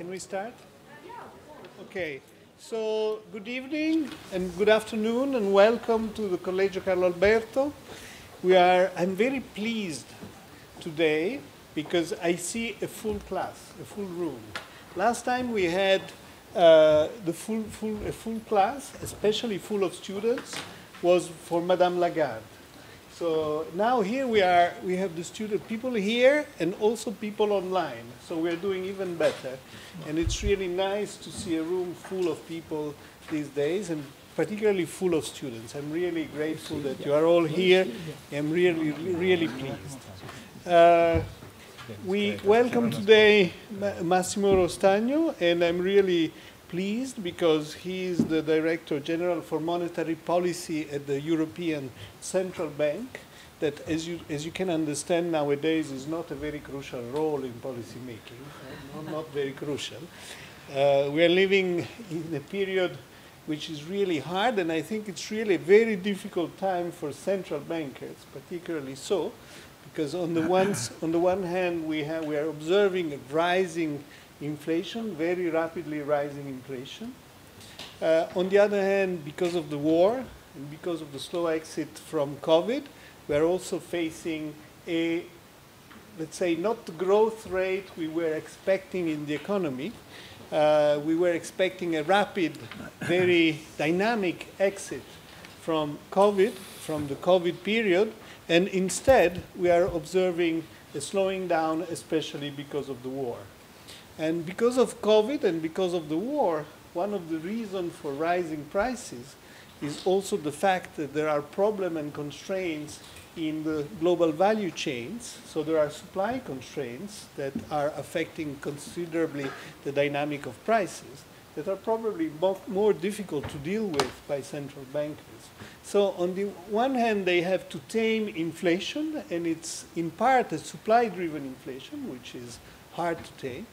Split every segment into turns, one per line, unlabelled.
Can we start? Okay. So, good evening and good afternoon, and welcome to the Collegio Carlo Alberto. We are. I'm very pleased today because I see a full class, a full room. Last time we had uh, the full, full, a full class, especially full of students, was for Madame Lagarde. So now here we are, we have the student people here and also people online. So we're doing even better. And it's really nice to see a room full of people these days and particularly full of students. I'm really grateful that you are all here. I'm really, really pleased. Uh, we welcome today Massimo Rostagno, and I'm really pleased because he is the Director General for Monetary Policy at the European Central Bank, that, as you, as you can understand nowadays, is not a very crucial role in policy making, not, not very crucial. Uh, we are living in a period which is really hard, and I think it's really a very difficult time for central bankers, particularly so, because on the, ones, on the one hand, we, have, we are observing a rising inflation, very rapidly rising inflation. Uh, on the other hand, because of the war and because of the slow exit from COVID, we are also facing a, let's say, not the growth rate we were expecting in the economy. Uh, we were expecting a rapid, very dynamic exit from COVID, from the COVID period, and instead we are observing a slowing down, especially because of the war. And because of COVID and because of the war, one of the reasons for rising prices is also the fact that there are problems and constraints in the global value chains. So there are supply constraints that are affecting considerably the dynamic of prices that are probably more difficult to deal with by central bankers. So on the one hand, they have to tame inflation, and it's in part a supply-driven inflation, which is hard to tame.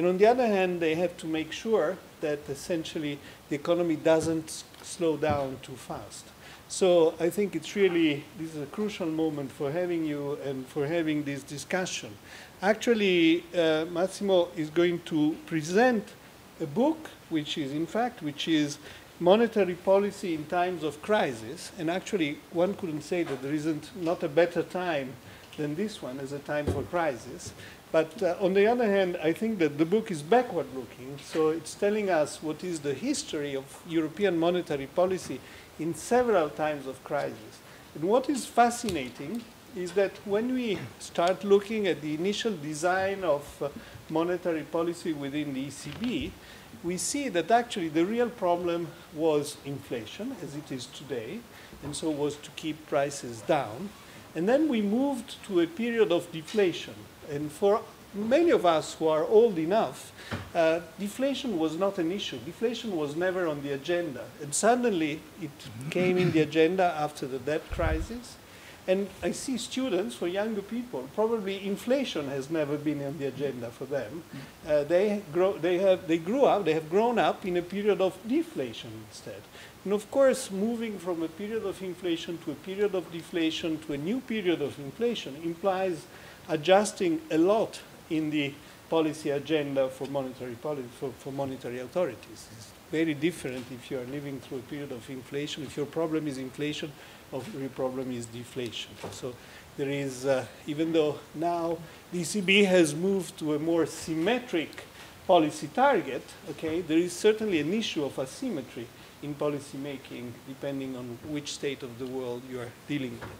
And on the other hand, they have to make sure that essentially the economy doesn't slow down too fast. So I think it's really, this is a crucial moment for having you and for having this discussion. Actually, uh, Massimo is going to present a book, which is, in fact, which is monetary policy in times of crisis. And actually, one couldn't say that there isn't not a better time than this one as a time for crisis. But uh, on the other hand, I think that the book is backward looking, so it's telling us what is the history of European monetary policy in several times of crisis. And what is fascinating is that when we start looking at the initial design of uh, monetary policy within the ECB, we see that actually the real problem was inflation, as it is today, and so was to keep prices down. And then we moved to a period of deflation, and for many of us who are old enough, uh, deflation was not an issue. Deflation was never on the agenda. And suddenly it came in the agenda after the debt crisis. And I see students, for younger people, probably inflation has never been on the agenda for them. Uh, they, grow, they, have, they grew up, they have grown up in a period of deflation instead. And of course, moving from a period of inflation to a period of deflation to a new period of inflation implies adjusting a lot in the policy agenda for monetary policy, for, for monetary authorities. It's very different if you are living through a period of inflation. If your problem is inflation, or your problem is deflation. So there is, uh, even though now the ECB has moved to a more symmetric policy target, okay, there is certainly an issue of asymmetry in policy making, depending on which state of the world you are dealing with.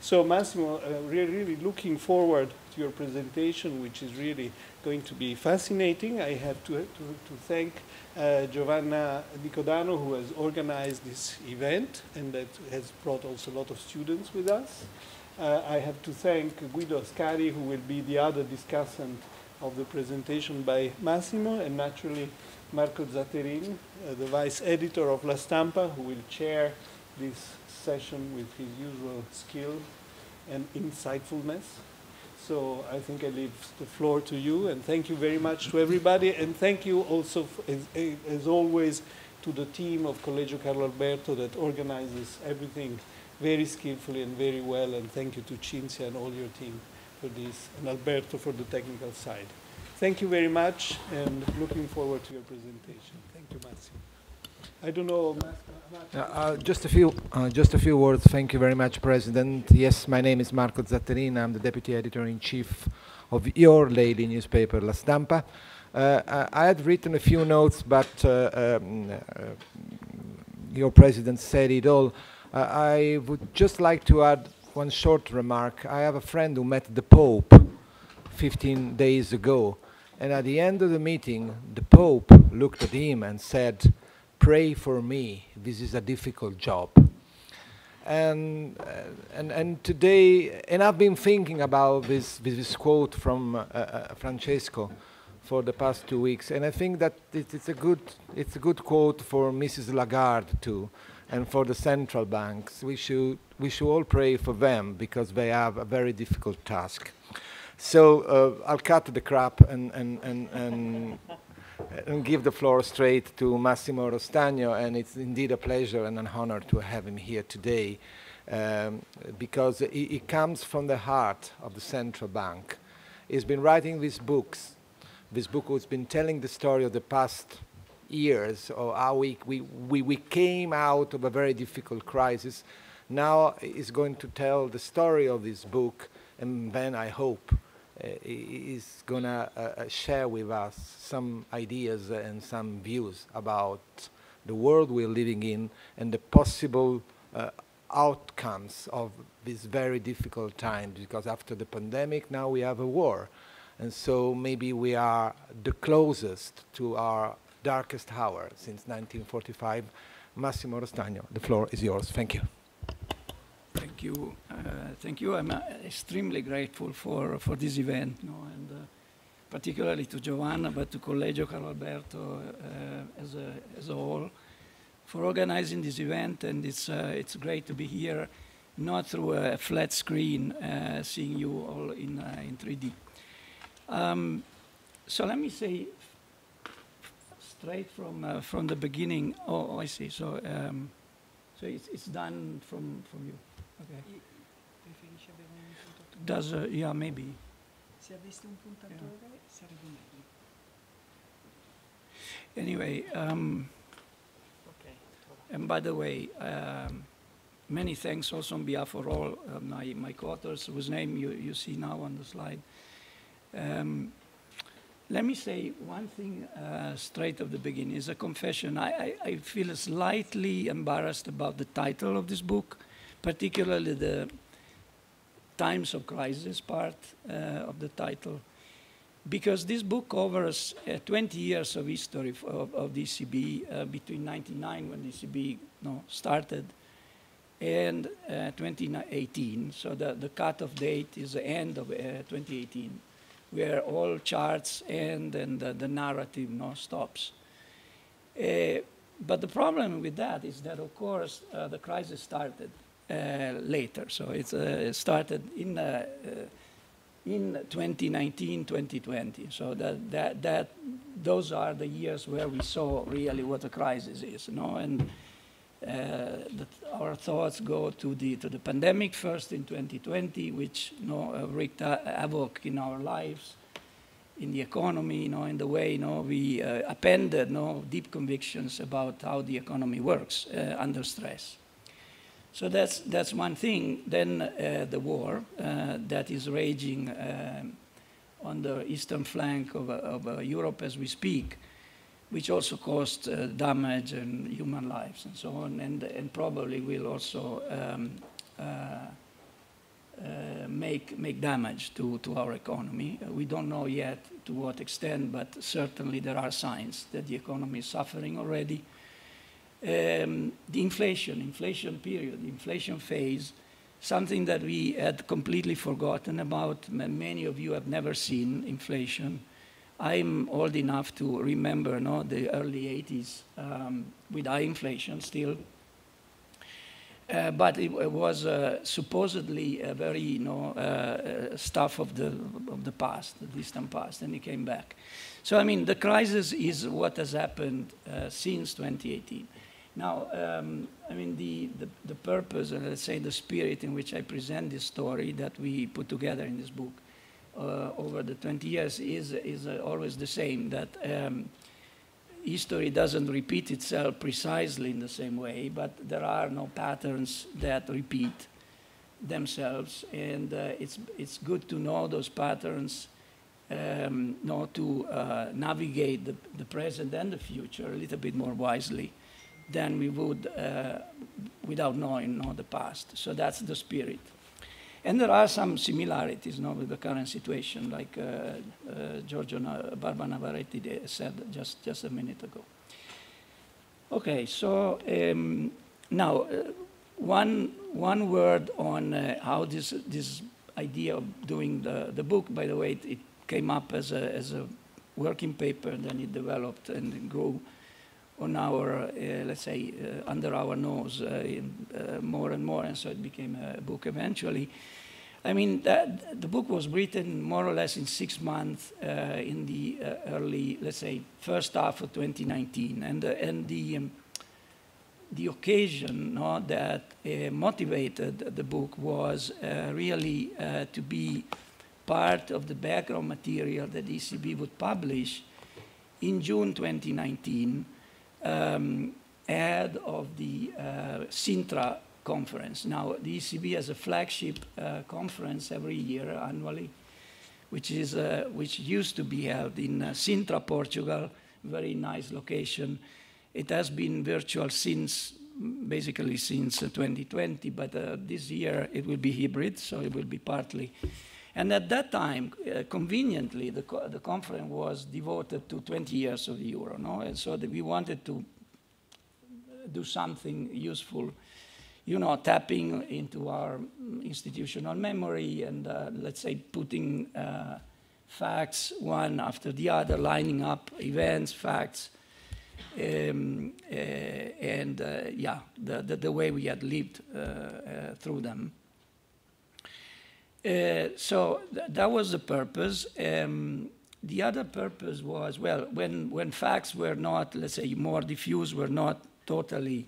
So Massimo, uh, we're really looking forward to your presentation, which is really going to be fascinating. I have to, to, to thank uh, Giovanna Nicodano, who has organized this event and that has brought also a lot of students with us. Uh, I have to thank Guido Ascari, who will be the other discussant of the presentation by Massimo, and naturally Marco Zatterin, uh, the vice editor of La Stampa, who will chair this session with his usual skill and insightfulness. So I think I leave the floor to you, and thank you very much to everybody, and thank you also, as, as always, to the team of Collegio Carlo Alberto that organizes everything very skillfully and very well, and thank you to Cinzia and all your team for this, and Alberto for the technical side. Thank you very much, and looking forward to your presentation. Thank you, Massimo. I don't know.
Uh, uh, just a few, uh, just a few words. Thank you very much, President. Yes, my name is Marco Zatterin. I'm the deputy editor in chief of your lady newspaper, La Stampa. Uh, I had written a few notes, but uh, um, uh, your president said it all. I would just like to add one short remark. I have a friend who met the Pope 15 days ago, and at the end of the meeting, the Pope looked at him and said, pray for me, this is a difficult job. And, uh, and, and today, and I've been thinking about this, this quote from uh, uh, Francesco for the past two weeks, and I think that it, it's, a good, it's a good quote for Mrs. Lagarde too, and for the central banks. We should, we should all pray for them because they have a very difficult task. So uh, I'll cut the crap and, and, and, and and give the floor straight to Massimo Rostagno, and it's indeed a pleasure and an honor to have him here today, um, because he, comes from the heart of the central bank. He's been writing these books. This book has been telling the story of the past years, or how we, we, we, we came out of a very difficult crisis. Now he's going to tell the story of this book, and then I hope is going to uh, uh, share with us some ideas and some views about the world we're living in and the possible outcomes of this very difficult time because after the pandemic now we have a war. And so maybe we are the closest to our darkest hour since 1945 Massimo Rostagno the floor is yours. Thank you
Thank you. Uh, thank you. I'm uh, extremely grateful for, for this event, you know, and uh, particularly to Giovanna, but to Collegio Carlo Alberto uh, as, a, as a whole for organizing this event. And it's, uh, it's great to be here, not through a flat screen, uh, seeing you all in, in 3D. Um, so let me say straight from, from the beginning. Oh, oh I see. So, um, so it's, it's done from, from you. Okay. Preferisce avere un puntatore? Does, uh, yeah, maybe. Se aveste un puntatore yeah. sarebbe meglio. Anyway, um, okay. and by the way, um, many thanks also on behalf of all uh, my, my co-authors whose name you, you see now on the slide. Um, let me say one thing uh, straight at the beginning. It's a confession. I, I, I, feel slightly embarrassed about the title of this book particularly the times of crisis part uh, of the title, because this book covers uh, 20 years of history of, of the ECB uh, between 1999 when the ECB you know, started and uh, 2018. So the, the cutoff date is the end of uh, 2018, where all charts end and the, narrative you know, stops. Uh, but the problem with that is that, of course, the crisis started later. So it's uh, started in uh, in 2019, 2020. So that, that, that, those are the years where we saw really what a crisis is, you know, and uh, our thoughts go to the, to the pandemic first in 2020, which, you know, uh, wreaked havoc in our lives, in the economy, you know, in the way, you know, we uh, appended, you know, deep convictions about how the economy works under stress. So that's, that's one thing. Then uh, the war uh, that is raging uh, on the eastern flank of, of uh, Europe as we speak, which also caused uh, damage and human lives and so on, and, and probably will also um, uh, make, make damage to, to our economy. we don't know yet to what extent, but certainly there are signs that the economy is suffering already um, the inflation, inflation period, inflation phase, something that we had completely forgotten about. Many of you have never seen inflation. I'm old enough to remember no, the early 80s um, with high inflation still. Uh, but it, it was uh, supposedly a very you know, uh, uh stuff of the, of the past, the distant past, and it came back. So, I mean, the crisis is what has happened uh, since 2018. Now, um, I mean, the, the, the purpose, uh, let's say the spirit in which I present this story that we put together in this book, uh, over the 20 years is, is uh, always the same, that um, history doesn't repeat itself precisely in the same way, but there are no patterns that repeat themselves, and uh, it's, it's good to know those patterns, um, know to uh, navigate the, the present and the future a little bit more wisely than we would uh, without knowing know, the past. So that's the spirit. And there are some similarities no, with the current situation, like uh, uh, Giorgio Barba Navaretti said just, just a minute ago. Okay, so um, now uh, one, one word on uh, how this, this idea of doing the, the book, by the way, it, it came up as a, as a working paper, then it developed and grew on our, uh, let's say, uh, under our nose uh, more and more, and so it became a book eventually. I mean, that, the book was written more or less in six months uh, in the uh, early, let's say, first half of 2019. And, uh, and the, um, the occasion no, that motivated the book was really to be part of the background material that ECB would publish in June 2019 um, head of the uh, Sintra conference. Now, the ECB has a flagship uh, conference every year annually, which, is, uh, which used to be held in uh, Sintra, Portugal, very nice location. It has been virtual since, basically since 2020, but uh, this year it will be hybrid, so it will be partly and at that time, uh, conveniently, the, co the conference was devoted to 20 years of the euro, no? And so we wanted to do something useful, you know, tapping into our institutional memory and, uh, let's say, putting uh, facts one after the other, lining up events, facts, um, uh, and, uh, yeah, the, the, the, way we had lived uh, through them. Uh, so th that was the purpose. Um, the other purpose was, well, when, when facts were not, let's say, more diffuse, were not totally,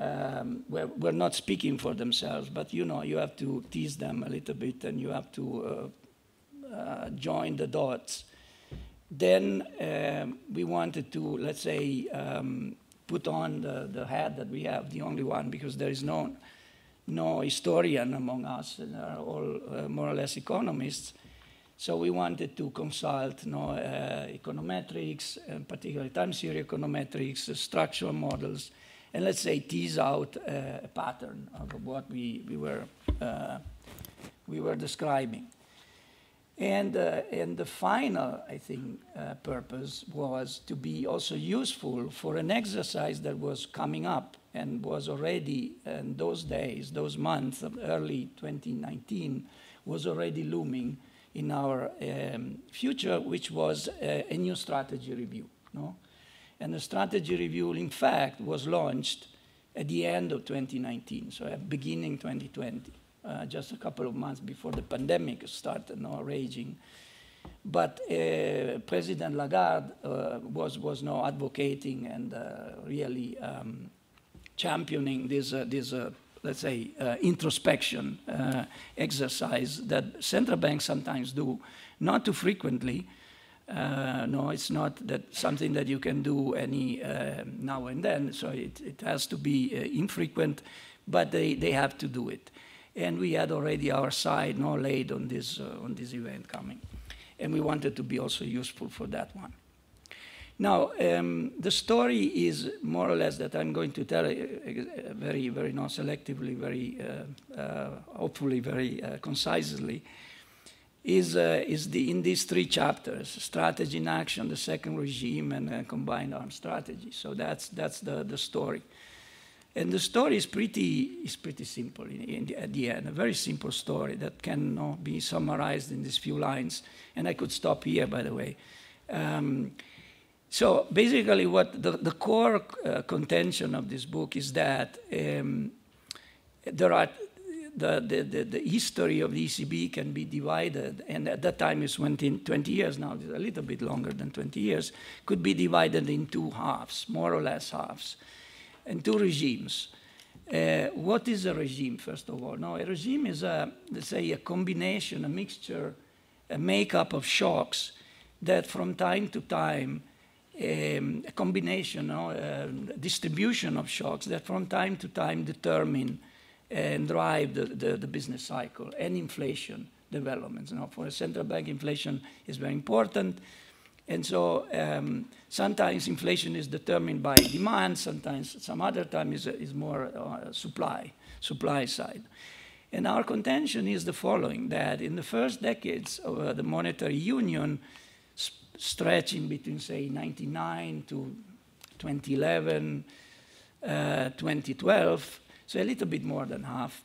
um, were, were not speaking for themselves, but you know, you have to tease them a little bit and you have to uh, uh, join the dots. Then um, we wanted to, let's say, um, put on the, the hat that we have, the only one, because there is no no historian among us, they are all uh, more or less economists. So we wanted to consult you know, uh, econometrics, and particularly time series econometrics, uh, structural models, and let's say tease out uh, a pattern of what we, we, were, uh, we were describing. And, uh, and the final, I think, purpose was to be also useful for an exercise that was coming up and was already in those days, those months of early 2019, was already looming in our um, future, which was a, a, new strategy review. No? And the strategy review, in fact, was launched at the end of 2019, so at beginning 2020, uh, just a couple of months before the pandemic started no, raging. But uh, President Lagarde uh, was, was now advocating and uh, really um, championing this, uh, this let's say, introspection exercise that central banks sometimes do, not too frequently. No, it's not that something that you can do any now and then, so it, it has to be infrequent, but they, they have to do it. And we had already our side no, laid on this, on this event coming. And we wanted to be also useful for that one. Now, um, the story is more or less that I'm going to tell uh, uh, very, very non-selectively, very, uh, uh, hopefully very uh, concisely, is, uh, is the, in these three chapters, strategy in action, the second regime, and combined arms strategy. So that's, that's the, the story. And the story is pretty, is pretty simple in, in the, at the end, a very simple story that can you know, be summarized in these few lines. And I could stop here, by the way. Um, so basically, what the, the core uh, contention of this book is that um, there are the, the, the, history of the ECB can be divided, and at that time it's 20, 20 years now, it's a little bit longer than 20 years, could be divided in two halves, more or less halves, and two regimes. Uh, what is a regime, first of all? Now, a regime is, a, let's say, a combination, a mixture a makeup of shocks that from time to time, um, a combination, or uh, distribution of shocks that from time to time determine and drive the, the, the business cycle and inflation developments. Know, for a central bank, inflation is very important. And so um, sometimes inflation is determined by demand, sometimes some other time is, is more uh, supply, supply side. And our contention is the following, that in the first decades of uh, the monetary union, stretching between, say, 99 to 2011, uh, 2012, so a little bit more than half,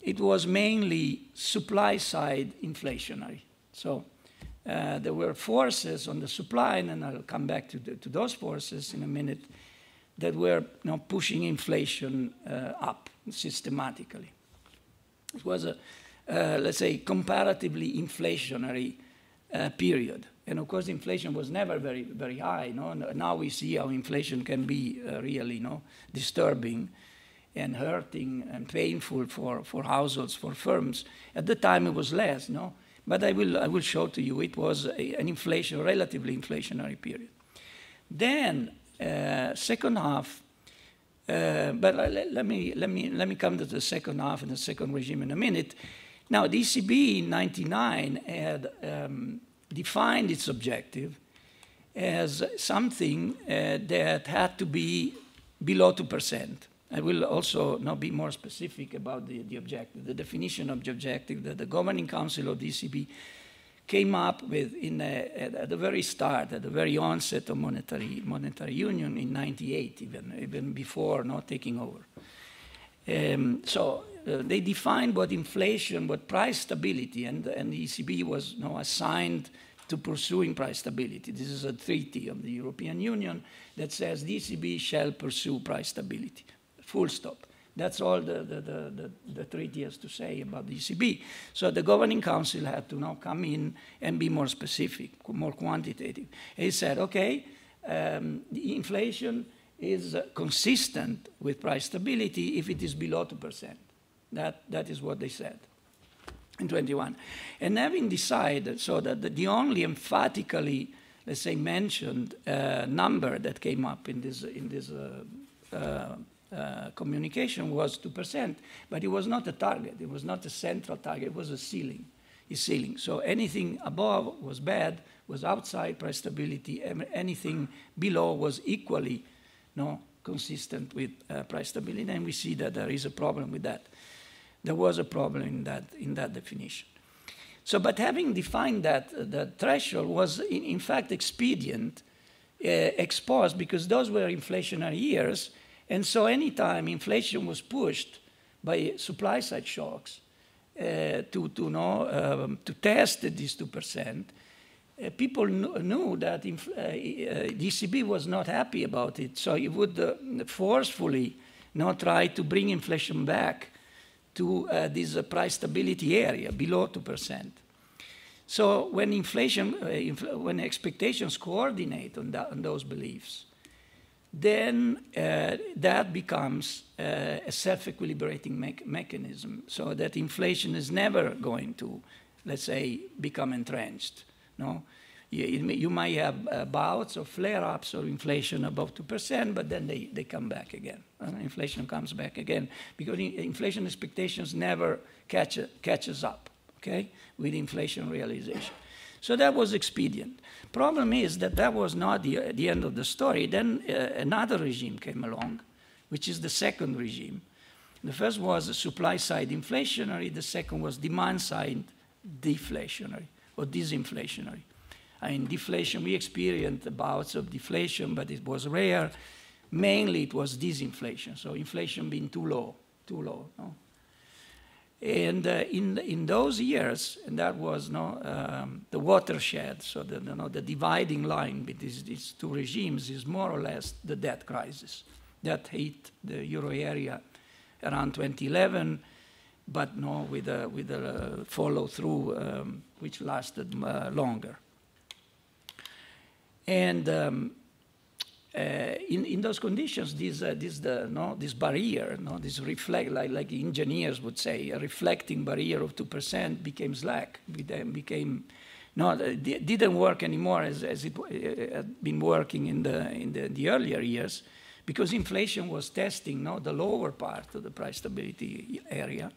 it was mainly supply side inflationary. So uh, there were forces on the supply, and I'll come back to, the, to those forces in a minute, that were you know, pushing inflation uh, up systematically. It was a, uh, let's say, comparatively inflationary uh, period. And of course, inflation was never very, very high. No? Now we see how inflation can be uh, really disturbing and hurting and painful for, for households, for firms. At the time, it was less. No? But I will, I will show to you it was a, an inflation, relatively inflationary period. Then, uh, second half, uh, but let, let, me, let, me, let me come to the second half and the second regime in a minute. Now, the ECB in 99 had um, defined its objective as something uh, that had to be below 2%. I will also now be more specific about the, the objective, the definition of the objective that the Governing Council of the ECB came up with in a, at, at, the very start, at the very onset of monetary, monetary union in 98, even, even before not taking over. Um, so uh, they defined what inflation, what price stability, and, and the ECB was you know, assigned to pursuing price stability. This is a treaty of the European Union that says the ECB shall pursue price stability full stop. That's all the, the, the, the, treaty has to say about the ECB. So the governing council had to now come in and be more specific, more quantitative. He said, okay, um, the inflation is consistent with price stability if it is below 2%. That, that is what they said in 21. And having decided so that the, the only emphatically, let's say, mentioned uh, number that came up in this, in this uh, uh uh, communication was 2%, but it was not a target. It was not a central target. It was a ceiling, a ceiling. So anything above was bad, was outside price stability. Anything below was equally no, consistent with uh, price stability. And we see that there is a problem with that. There was a problem in that, in that definition. So, but having defined that, uh, the threshold was in, in fact expedient, uh, exposed, because those were inflationary years, and so anytime inflation was pushed by supply side shocks uh, to, to, know, um, to test these 2%, uh, people kn knew that uh, the ECB was not happy about it. So it would uh, forcefully not try to bring inflation back to uh, this uh, price stability area below 2%. So when inflation, infl when expectations coordinate on, that, on those beliefs, then uh, that becomes uh, a self-equilibrating me mechanism so that inflation is never going to, let's say, become entrenched. No? You, you might have uh, bouts or flare-ups of inflation above 2%, but then they, they come back again. Uh, inflation comes back again because in, inflation expectations never catch, catches up, okay, with inflation realization. So that was expedient. Problem is that that was not the, the end of the story. Then uh, another regime came along, which is the second regime. The first was supply side inflationary, the second was demand side deflationary or disinflationary. I mean, deflation, we experienced bouts of deflation, but it was rare. Mainly it was disinflation, so inflation being too low, too low. No? And uh, in, in those years, and that was no, um, the watershed, so the, you know, the dividing line between these, two regimes is more or less the debt crisis that hit the euro area around 2011, but no, with a, with a follow through um, which lasted uh, longer. And um, in, in those conditions, this, uh, this, the, no, this barrier, no, this reflect, like, like engineers would say, a reflecting barrier of 2% became slack, became no, it didn't work anymore as, as it uh, had been working in the, in the, the earlier years because inflation was testing no, the lower part of the price stability area.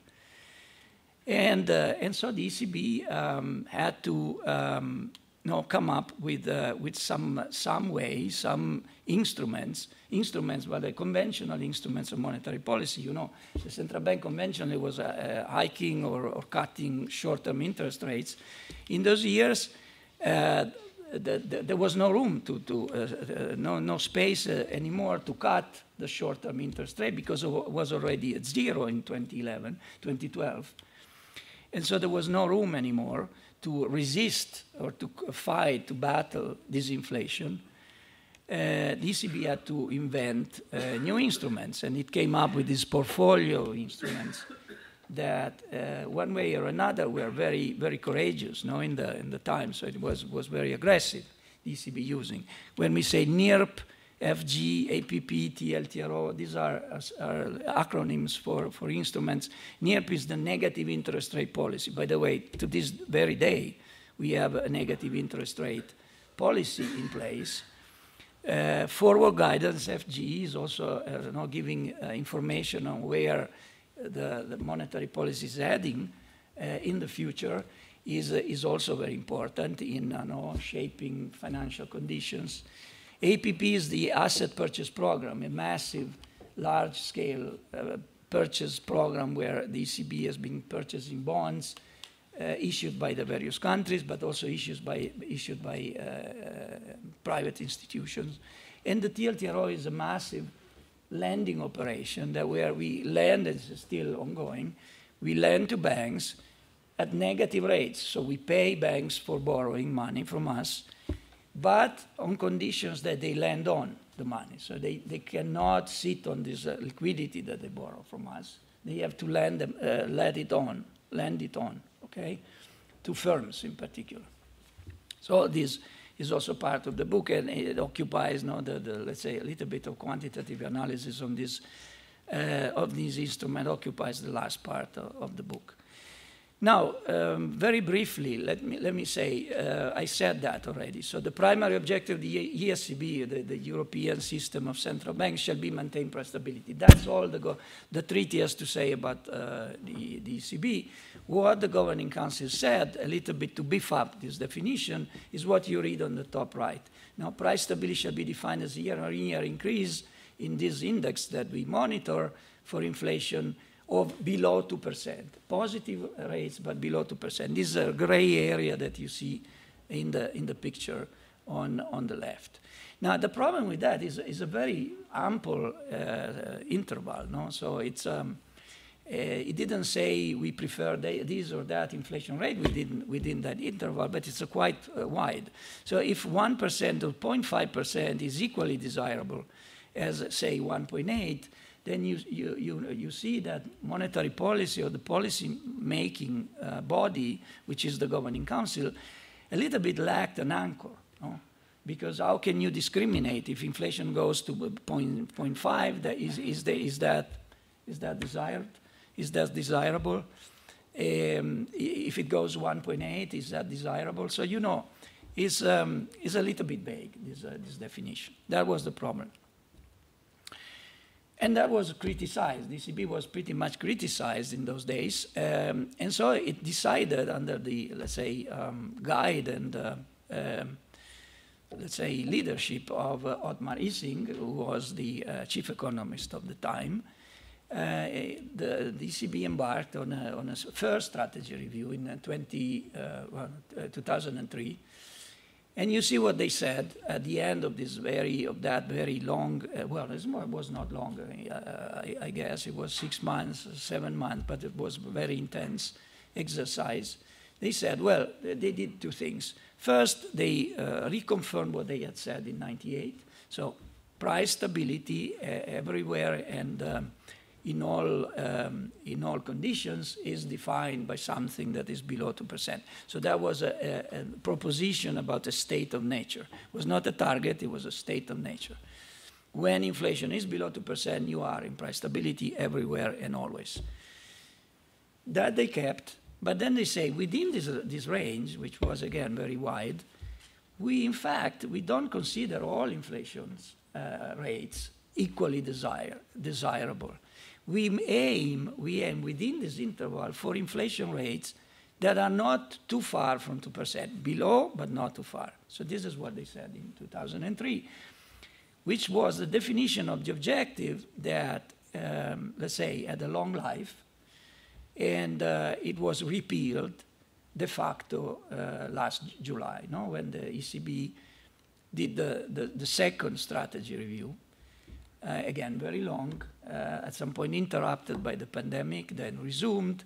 And, uh, and so the ECB um, had to um, you know, come up with, uh, with some, some way, some instruments, instruments, but the conventional instruments of monetary policy. You know, the central bank conventionally was uh, uh hiking or, or cutting short-term interest rates. In those years, uh, the, the, there was no room to, to uh, uh, no, no space uh, anymore to cut the short-term interest rate because it was already at zero in 2011, 2012. And so there was no room anymore to resist or to fight, to battle this inflation. The ECB had to invent uh, new instruments, and it came up with this portfolio instruments that uh, one way or another were very, very courageous no, in, the, in the time, so it was, was very aggressive, ECB using. When we say NIRP, FG, APP, TLTRO, these are, are, acronyms for, for instruments. NIRP is the negative interest rate policy. By the way, to this very day, we have a negative interest rate policy in place. Uh, forward guidance, FG, is also uh, you know, giving uh, information on where the, the monetary policy is heading uh, in the future is, uh, is also very important in you know, shaping financial conditions. APP is the asset purchase program, a massive, large-scale uh, purchase program where the ECB has been purchasing bonds issued by the various countries, but also issued by, issued by uh, private institutions. And the TLTRO is a massive lending operation that where we lend, it's still ongoing, we lend to banks at negative rates. So we pay banks for borrowing money from us, but on conditions that they lend on the money. So they, they cannot sit on this uh, liquidity that they borrow from us. They have to lend, them, uh, let it on, lend it on, okay, to firms in particular. So this is also part of the book, and it occupies, no, the, the, let's say, a little bit of quantitative analysis on this, uh, of this instrument occupies the last part of, of the book. Now, um, very briefly, let me, let me say, uh, I said that already. So the primary objective of the ESCB, the, the, European System of Central Banks, shall be maintain price stability. That's all the, the treaty has to say about uh, the, the ECB. What the Governing Council said, a little bit to beef up this definition, is what you read on the top right. Now, price stability shall be defined as year-on-year increase in this index that we monitor for inflation of below 2%. Positive rates, but below 2%. This is a gray area that you see in the, in the picture on, on the left. Now, the problem with that is, is a very ample uh, interval. No? So it's, um, uh, it didn't say we prefer this or that inflation rate within, within that interval, but it's quite uh, wide. So if 1% or 0.5% is equally desirable as, say, 1.8, then you, you, you, you see that monetary policy or the policy making uh, body, which is the governing council, a little bit lacked an anchor. No? Because how can you discriminate if inflation goes to 0.5? That is, is, the, is, that, is that desired? Is that desirable? Um, if it goes 1.8, is that desirable? So, you know, it's, um, it's a little bit vague, this, uh, this definition. That was the problem. And that was criticized. The ECB was pretty much criticized in those days. Um, and so it decided under the, let's say, um, guide and, uh, um, let's say, leadership of uh, Otmar Issing, who was the uh, chief economist of the time, uh, the, the, ECB embarked on a, on a, first strategy review in uh, 20, uh, well, 2003 and you see what they said at the end of this very, of that very long, uh, well, it was not longer, uh, I, I, guess. It was six months, seven months, but it was very intense exercise. They said, well, they did two things. First, they uh, reconfirmed what they had said in 98. So price stability uh, everywhere and um, in all, um, in all conditions is defined by something that is below 2%. So that was a, a, a, proposition about a state of nature. It was not a target, it was a state of nature. When inflation is below 2%, you are in price stability everywhere and always. That they kept, But then they say within this, this range, which was again very wide, we in fact we don't consider all inflation uh, rates equally desire, desirable. We aim, we aim within this interval for inflation rates that are not too far from 2%, below but not too far. So this is what they said in 2003, which was the definition of the objective that, um, let's say, had a long life, and uh, it was repealed de facto uh, last July, no? when the ECB did the, the, the second strategy review. Uh, again, very long, uh, at some point interrupted by the pandemic, then resumed.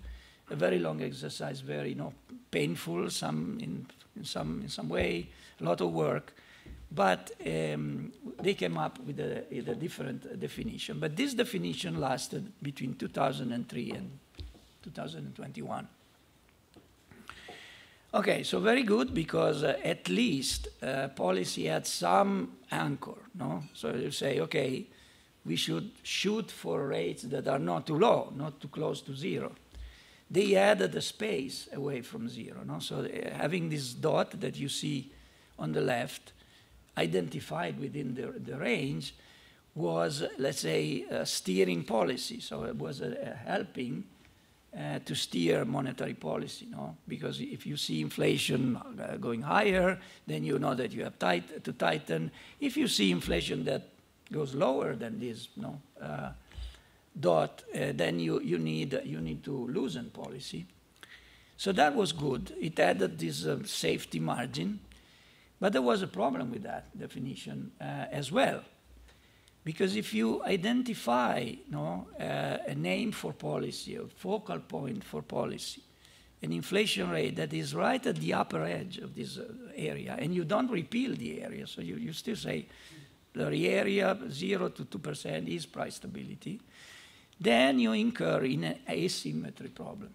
A very long exercise, very you know, painful, some in, in, some, in some way, a lot of work. But um, they came up with a, with a different definition. But this definition lasted between 2003 and 2021. Okay, so very good because uh, at least uh, policy had some anchor, no? So you say, okay, we should shoot for rates that are not too low, not too close to zero. They added a space away from zero. No? So uh, having this dot that you see on the left identified within the, the range was, let's say, a steering policy. So it was a, a helping uh, to steer monetary policy, no? Because if you see inflation uh, going higher, then you know that you have tight, to tighten. If you see inflation that goes lower than this no, uh, dot, uh, then you, you, need, you need to loosen policy. So that was good. It added this um, safety margin. But there was a problem with that definition uh, as well. Because if you identify no, uh, a name for policy, a focal point for policy, an inflation rate that is right at the upper edge of this uh, area, and you don't repeal the area, so you, you still say the area 0 to 2% is price stability, then you incur in an asymmetry problem.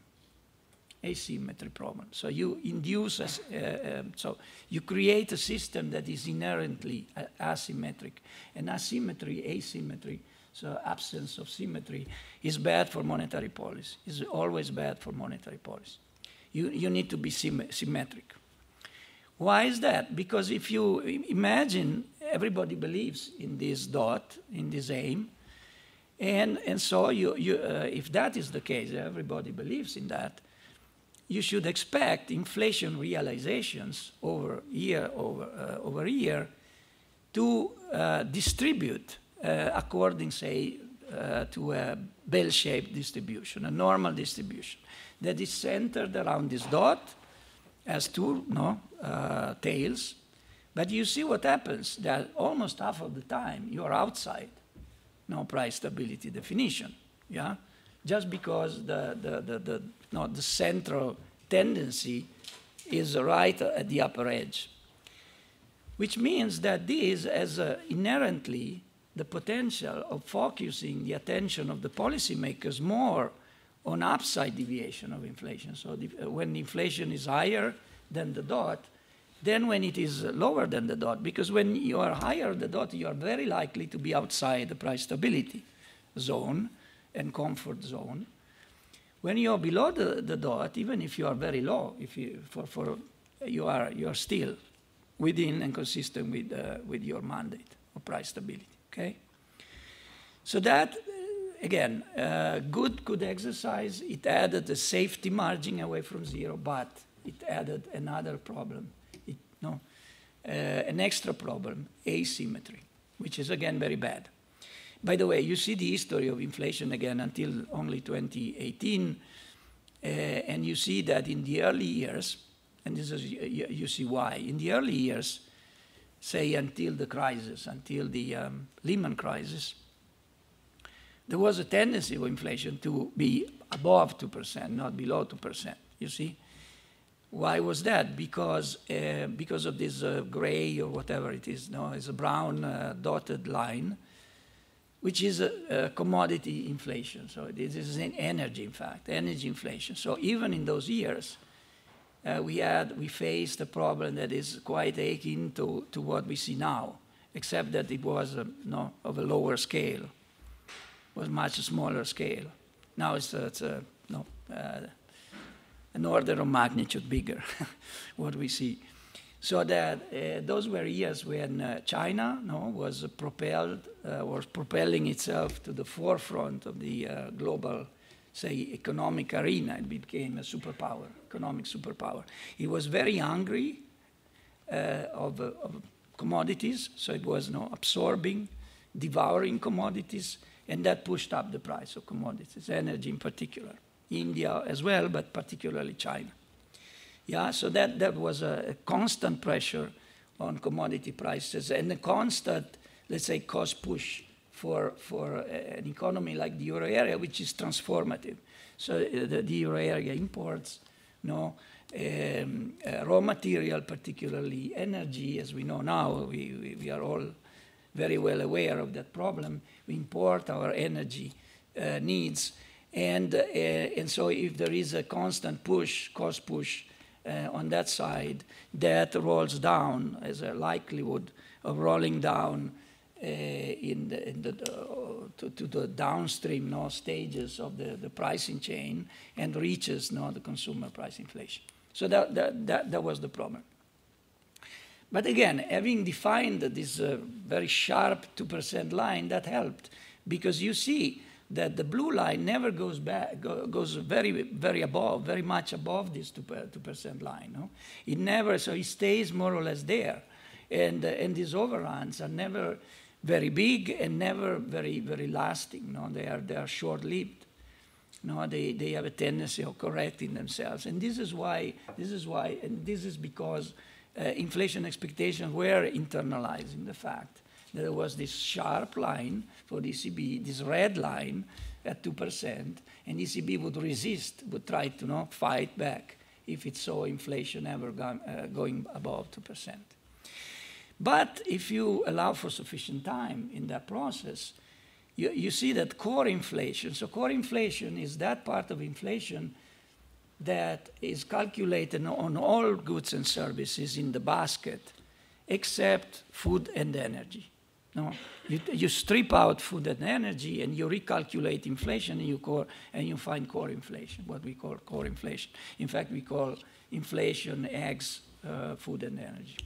Asymmetry problem. So you induce, a, uh, um, so you create a system that is inherently asymmetric. And asymmetry, asymmetry, so absence of symmetry is bad for monetary policy. Is always bad for monetary policy. You, you need to be symmetric. Why is that? Because if you imagine everybody believes in this dot, in this aim. And, and so you, you, uh, if that is the case, everybody believes in that, you should expect inflation realizations over year over, uh, over year to uh, distribute uh, according, say, uh, to a bell-shaped distribution, a normal distribution that is centered around this dot, has two no, uh, tails, but you see what happens that almost half of the time you're outside no price stability definition, yeah? Just because the, the, the, the, no, the central tendency is right at the upper edge. Which means that this has uh, inherently the potential of focusing the attention of the policymakers more on upside deviation of inflation. So the, uh, when inflation is higher than the dot, than when it is lower than the dot, because when you are higher the dot, you are very likely to be outside the price stability zone and comfort zone. When you are below the, the dot, even if you are very low, if you, for, for, you, are, you are still within and consistent with, uh, with your mandate of price stability, okay? So that, again, uh, good, good exercise. It added a safety margin away from zero, but it added another problem no? Uh, an extra problem, asymmetry, which is again very bad. By the way, you see the history of inflation again until only 2018, uh, and you see that in the early years, and this is you, see why. In the early years, say until the crisis, until the um, Lehman crisis, there was a tendency of inflation to be above 2%, not below 2%. You see? Why was that? Because, uh, because of this uh, gray or whatever it is, no, it's a brown uh, dotted line, which is a, a, commodity inflation. So this is an energy, in fact, energy inflation. So even in those years, uh, we had, we faced a problem that is quite akin to, to what we see now, except that it was uh, no, of a lower scale, was much smaller scale. Now it's, it's a, uh, an order of magnitude bigger, what we see. So that uh, those were years when uh, China no, was propelled, uh, was propelling itself to the forefront of the uh, global, say, economic arena. It became a superpower, economic superpower. It was very hungry uh, of, of, commodities, so it was no, absorbing, devouring commodities, and that pushed up the price of commodities, energy in particular. India as well, but particularly China. Yeah, so that, that was a, a constant pressure on commodity prices and a constant, let's say, cost push for, for an economy like the euro area, which is transformative. So uh, the, the euro area imports no, um, uh, raw material, particularly energy, as we know now, we, we, we, are all very well aware of that problem. We import our energy uh, needs. And, uh, and so if there is a constant push, cost push, uh, on that side, that rolls down as a likelihood of rolling down uh, in the, in the uh, to, to, the downstream no, stages of the, the pricing chain and reaches no, the consumer price inflation. So that, that, that, that was the problem. But again, having defined this uh, very sharp 2% line, that helped because you see that the blue line never goes back, go, goes very, very above, very much above this 2%, line. No? It never, so it stays more or less there. And, uh, and these overruns are never very big and never very, very lasting. No? They are, they are short-lived. No, they, they have a tendency of correcting themselves. And this is why, this is why, and this is because uh, inflation expectations were internalizing the fact that there was this sharp line for the ECB, this red line at 2%, and ECB would resist, would try to fight back if it saw inflation ever uh, going above 2%. But if you allow for sufficient time in that process, you, you see that core inflation, so core inflation is that part of inflation that is calculated on all goods and services in the basket except food and energy. No, you, you, strip out food and energy and you recalculate inflation and you, core, and you find core inflation, what we call core inflation. In fact, we call inflation eggs, uh, food and energy.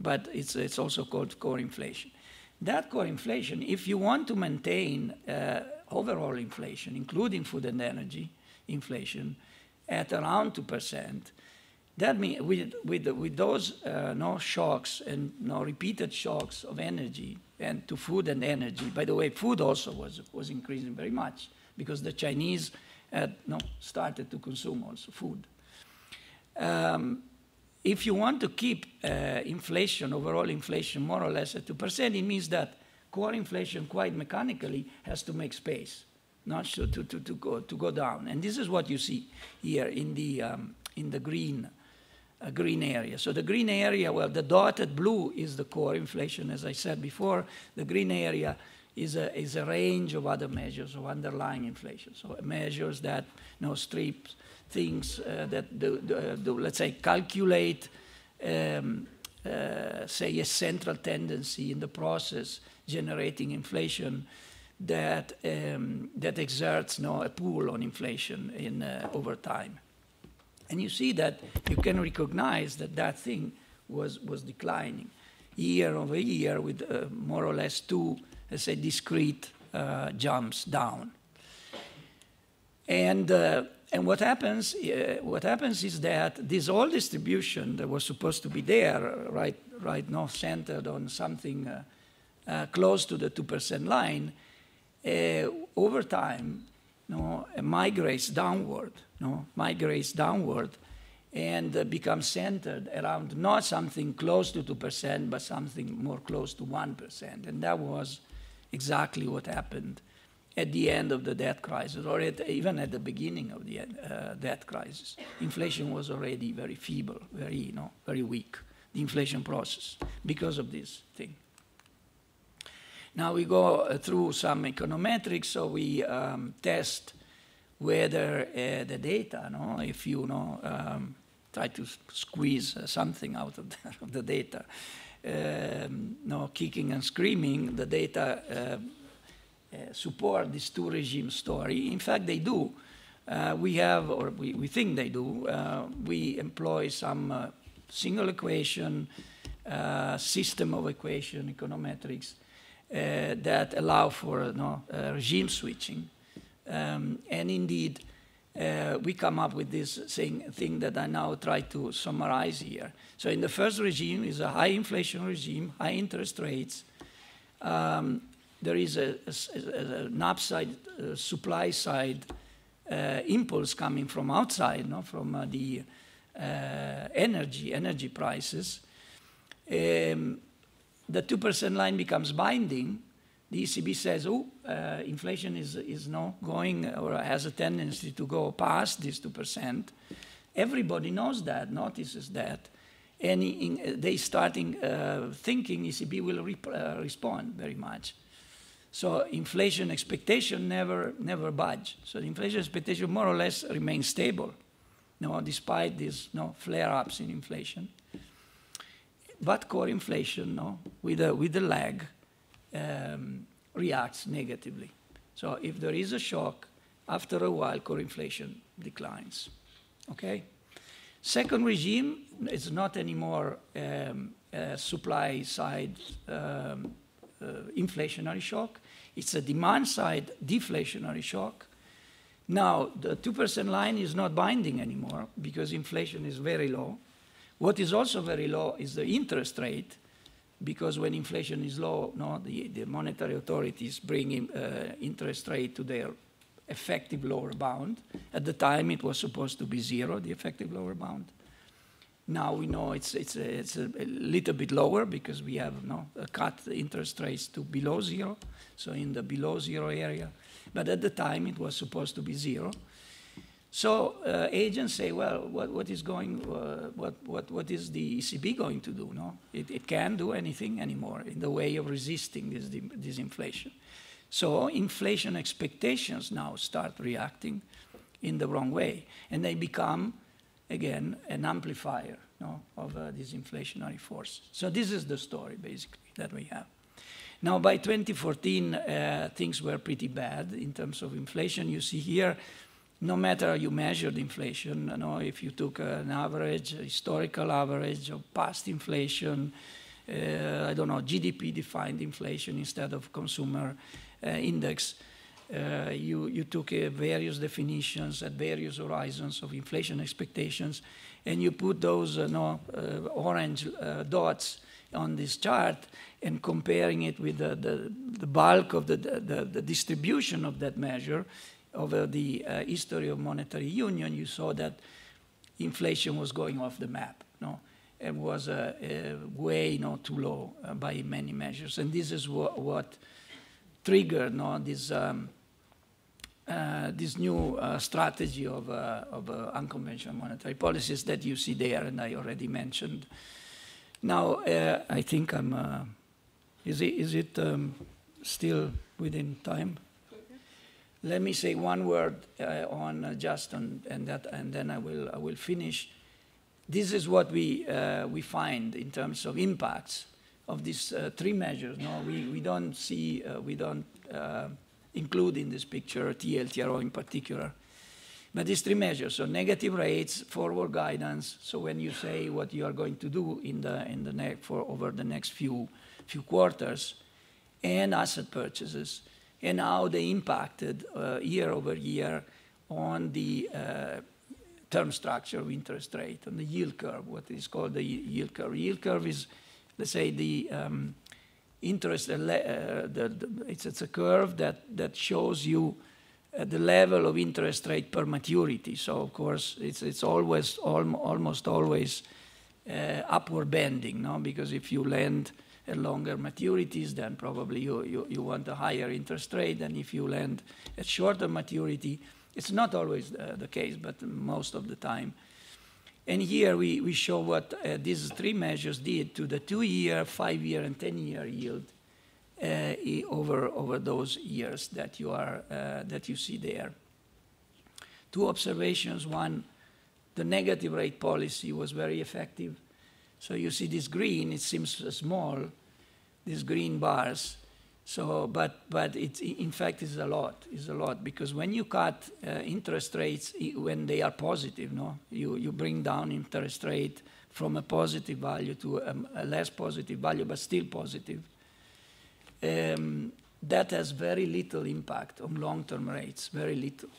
But it's, it's also called core inflation. That core inflation, if you want to maintain uh, overall inflation, including food and energy inflation, at around 2%, that means with, with, with those uh, no shocks and no repeated shocks of energy and to food and energy. By the way, food also was, was increasing very much because the Chinese had no, started to consume also food. Um, if you want to keep uh, inflation, overall inflation, more or less at 2%, it means that core inflation quite mechanically has to make space, not to, to, to, go, to go down. And this is what you see here in the, um, in the green a green area. So the green area, well, the dotted blue is the core inflation, as I said before. The green area is a, is a range of other measures of underlying inflation. So measures that you know, strip things uh, that, do, do, do, let's say, calculate, um, uh, say, a central tendency in the process generating inflation that, um, that exerts you know, a pull on inflation in, uh, over time. And you see that you can recognize that that thing was, was declining year over year with uh, more or less two, let's say, discrete uh, jumps down. And, uh, and what, happens, uh, what happens is that this whole distribution that was supposed to be there, right, right now centered on something uh, uh, close to the 2% line, over time know, migrates downward know, migrates downward and uh, becomes centered around not something close to 2%, but something more close to 1%. And that was exactly what happened at the end of the debt crisis, or at, even at the beginning of the uh, debt crisis. Inflation was already very feeble, very, you know, very weak, the inflation process, because of this thing. Now we go uh, through some econometrics, so we um, test whether uh, the data, no, if you know, um, try to squeeze uh, something out of the, of the data, um, no, kicking and screaming, the data uh, uh support this two regime story. In fact, they do. Uh, we have, or we, we think they do, we employ some single equation, system of equation, econometrics, that allow for no, regime switching. Um, and indeed, uh, we come up with this thing, thing that I now try to summarize here. So in the first regime is a high inflation regime, high interest rates. Um, there is a, a, an upside uh, supply side uh, impulse coming from outside, no, from uh, the uh, energy energy prices. Um, the two percent line becomes binding, the ECB says, oh, uh, inflation is, is not going or has a tendency to go past this 2%. Everybody knows that, notices that. And in, they starting uh, thinking ECB will uh, respond very much. So inflation expectation never, never budge. So the inflation expectation more or less remains stable, you know, despite these you know, flare-ups in inflation. But core inflation, no, with a, with a lag, um, reacts negatively. So if there is a shock, after a while, core inflation declines. Okay? Second regime is not anymore um, supply side um, uh, inflationary shock. It's a demand side deflationary shock. Now, the 2% line is not binding anymore because inflation is very low. What is also very low is the interest rate, because when inflation is low, no, the, the monetary authorities bring in, uh, interest rate to their effective lower bound. At the time, it was supposed to be zero, the effective lower bound. Now we know it's, it's, a, it's a, little bit lower because we have no, cut interest rates to below zero, so in the below zero area. But at the time, it was supposed to be zero. So uh, agents say, well, what, what is going, uh, what, what, what is the ECB going to do? No, it, it can't do anything anymore in the way of resisting this, this inflation. So inflation expectations now start reacting in the wrong way, and they become, again, an amplifier no, of uh, this inflationary force. So this is the story, basically, that we have. Now, by 2014, uh, things were pretty bad in terms of inflation. You see here no matter how you measured inflation, you know, if you took an average, historical average of past inflation, uh, I don't know, GDP defined inflation instead of consumer uh, index, uh, you, you took uh, various definitions at various horizons of inflation expectations, and you put those uh, no, uh, orange dots on this chart and comparing it with the, the, the bulk of the, the, the distribution of that measure, over the uh, history of monetary union, you saw that inflation was going off the map. No? It was uh, uh, way not too low uh, by many measures. And this is wh what triggered no, this, um, uh, this new uh, strategy of, of unconventional monetary policies that you see there, and I already mentioned. Now, I think I'm, is it, is it um, still within time? Let me say one word uh, on uh, just on, and that, and then I will I will finish. This is what we uh, we find in terms of impacts of these uh, three measures. No, we we don't see uh, we don't uh, include in this picture TLTRO in particular. But these three measures, so negative rates, forward guidance. So when you say what you are going to do in the in the next for over the next few few quarters, and asset purchases and how they impacted uh, year over year on the uh, term structure of interest rate, on the yield curve, what is called the yield curve. Yield curve is, let's say, the um, interest, uh, the, the, it's, it's, a curve that, that shows you uh, the level of interest rate per maturity. So, of course, it's, it's always, al almost always uh, upward bending, no? because if you lend at longer maturities, then probably you, you, you want a higher interest rate. And if you lend at shorter maturity, it's not always uh, the case, but most of the time. And here we, we show what uh, these three measures did to the two-year, five-year, and 10-year yield uh, over, over those years that you, are, uh, that you see there. Two observations. One, the negative rate policy was very effective so you see this green, it seems small, these green bars, So, but, but it's, in fact, it's a lot. It's a lot because when you cut uh, interest rates when they are positive, no, you, you bring down interest rate from a positive value to a, a less positive value, but still positive. Um, that has very little impact on long-term rates, very little.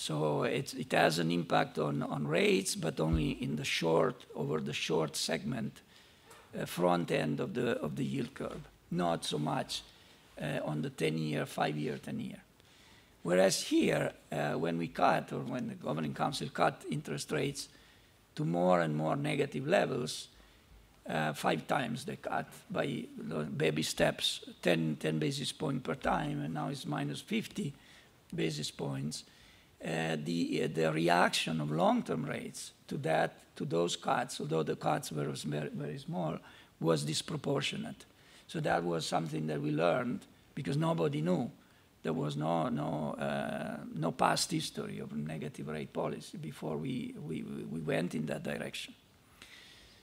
So it, it has an impact on, on rates, but only in the short, over the short segment, uh, front end of the, of the yield curve not so much uh, on the 10-year, 5-year, 10-year. Whereas here, uh, when we cut, or when the governing council cut interest rates to more and more negative levels, uh, five times they cut by baby steps, 10, 10 basis points per time, and now it's minus 50 basis points. Uh, the, uh, the reaction of long-term rates to that, to those cuts, although the cuts were very, very small, was disproportionate. So that was something that we learned because nobody knew. There was no, no, uh, no past history of negative rate policy before we, we, we went in that direction.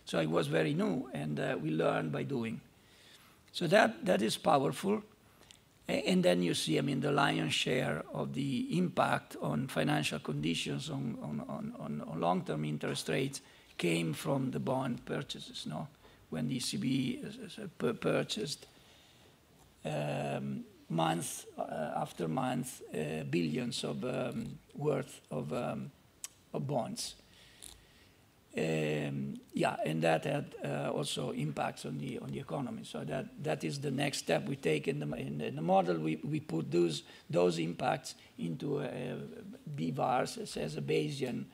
So it was very new, and uh, we learned by doing. So that, that is powerful. And then you see, I mean, the lion's share of the impact on financial conditions, on, on, on, on long-term interest rates, came from the bond purchases, no? when the ECB uh, purchased um, month uh, after month uh, billions of um, worth of, um, of bonds. Um, yeah, and that had uh, also impacts on the on the economy. So that that is the next step we take in the in, in the model. We we put those those impacts into a, a BVARS as a Bayesian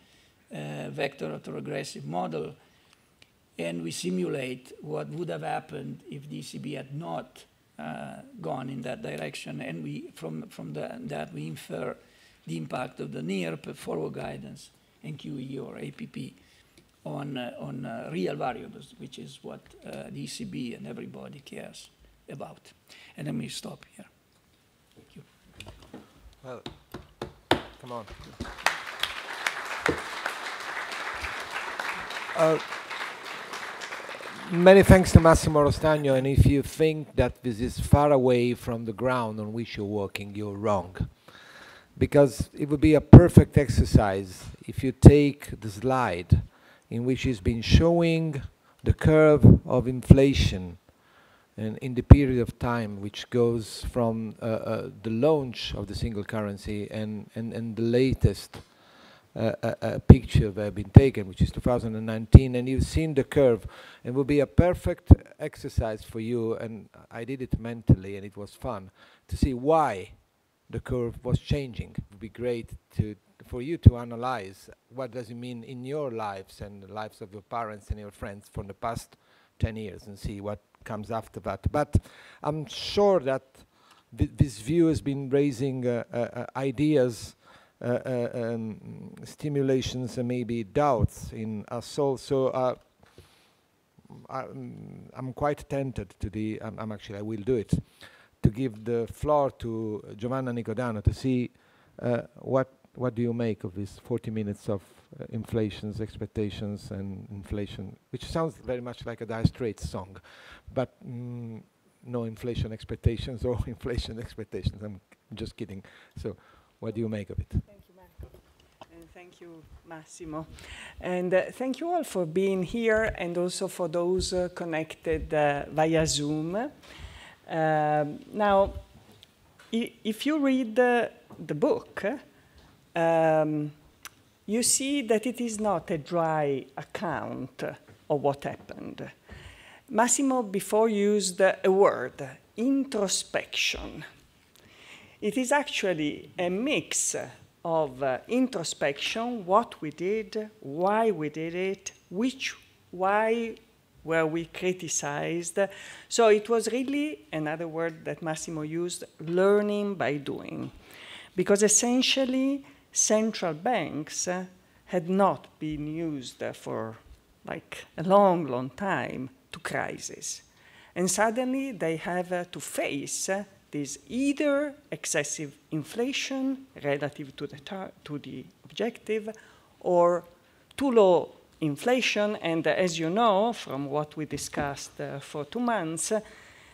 uh, vector autoregressive model and we simulate what would have happened if the ECB had not uh, gone in that direction. And we, from, from the, that, we infer the impact of the NIRP forward guidance and QE or APP on, uh, on uh, real variables, which is what uh, the ECB and everybody cares about. And let me stop here. Thank you.
Well, come on. Uh, Many thanks to Massimo Rostagno. And if you think that this is far away from the ground on which you're working, you're wrong. Because it would be a perfect exercise if you take the slide in which he's been showing the curve of inflation and in the period of time which goes from uh, uh, the launch of the single currency and, and, and the latest a, a, picture that have been taken, which is 2019, and you've seen the curve. It will be a perfect exercise for you, and I did it mentally, and it was fun, to see why the curve was changing. It would be great to for you to analyze what does it mean in your lives and the lives of your parents and your friends from the past 10 years and see what comes after that. But I'm sure that th this view has been raising uh, uh, uh ideas uh, uh, um, stimulations and maybe doubts in us all. So uh, I'm, I'm, quite tempted to the, I'm, I'm, actually, I will do it, to give the floor to Giovanna Nicodano to see what, what do you make of this 40 minutes of uh, inflation's expectations and inflation, which sounds very much like a Dire Straits song, but mm, no inflation expectations or inflation expectations. I'm just kidding. So what do you make of it?
Thank you, Marco. And thank you, Massimo. And uh, thank you all for being here and also for those uh, connected uh, via Zoom. Um, now, if you read the book, um, you see that it is not a dry account of what happened. Massimo before used a word, introspection. It is actually a mix of uh, introspection, what we did, why we did it, which, why were we criticized. So it was really, another word that Massimo used, learning by doing. Because essentially, central banks had not been used for like a long, long time to crisis. And suddenly they have to face this either excessive inflation relative to the, to the objective or too low inflation. And as you know from what we discussed uh, for two months,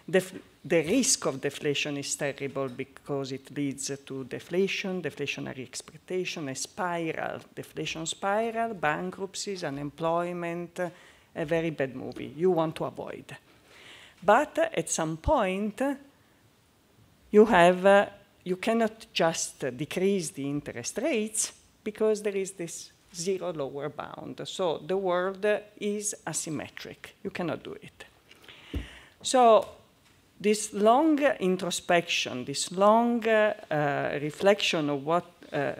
Def the risk of deflation is terrible because it leads to deflation, deflationary expectation, a spiral, deflation spiral, bankruptcies, unemployment, a very bad movie you want to avoid. But at some point, you have, uh, you cannot just decrease the interest rates because there is this zero lower bound. So the world is asymmetric. You cannot do it. So this long introspection, this long uh, reflection of what, uh,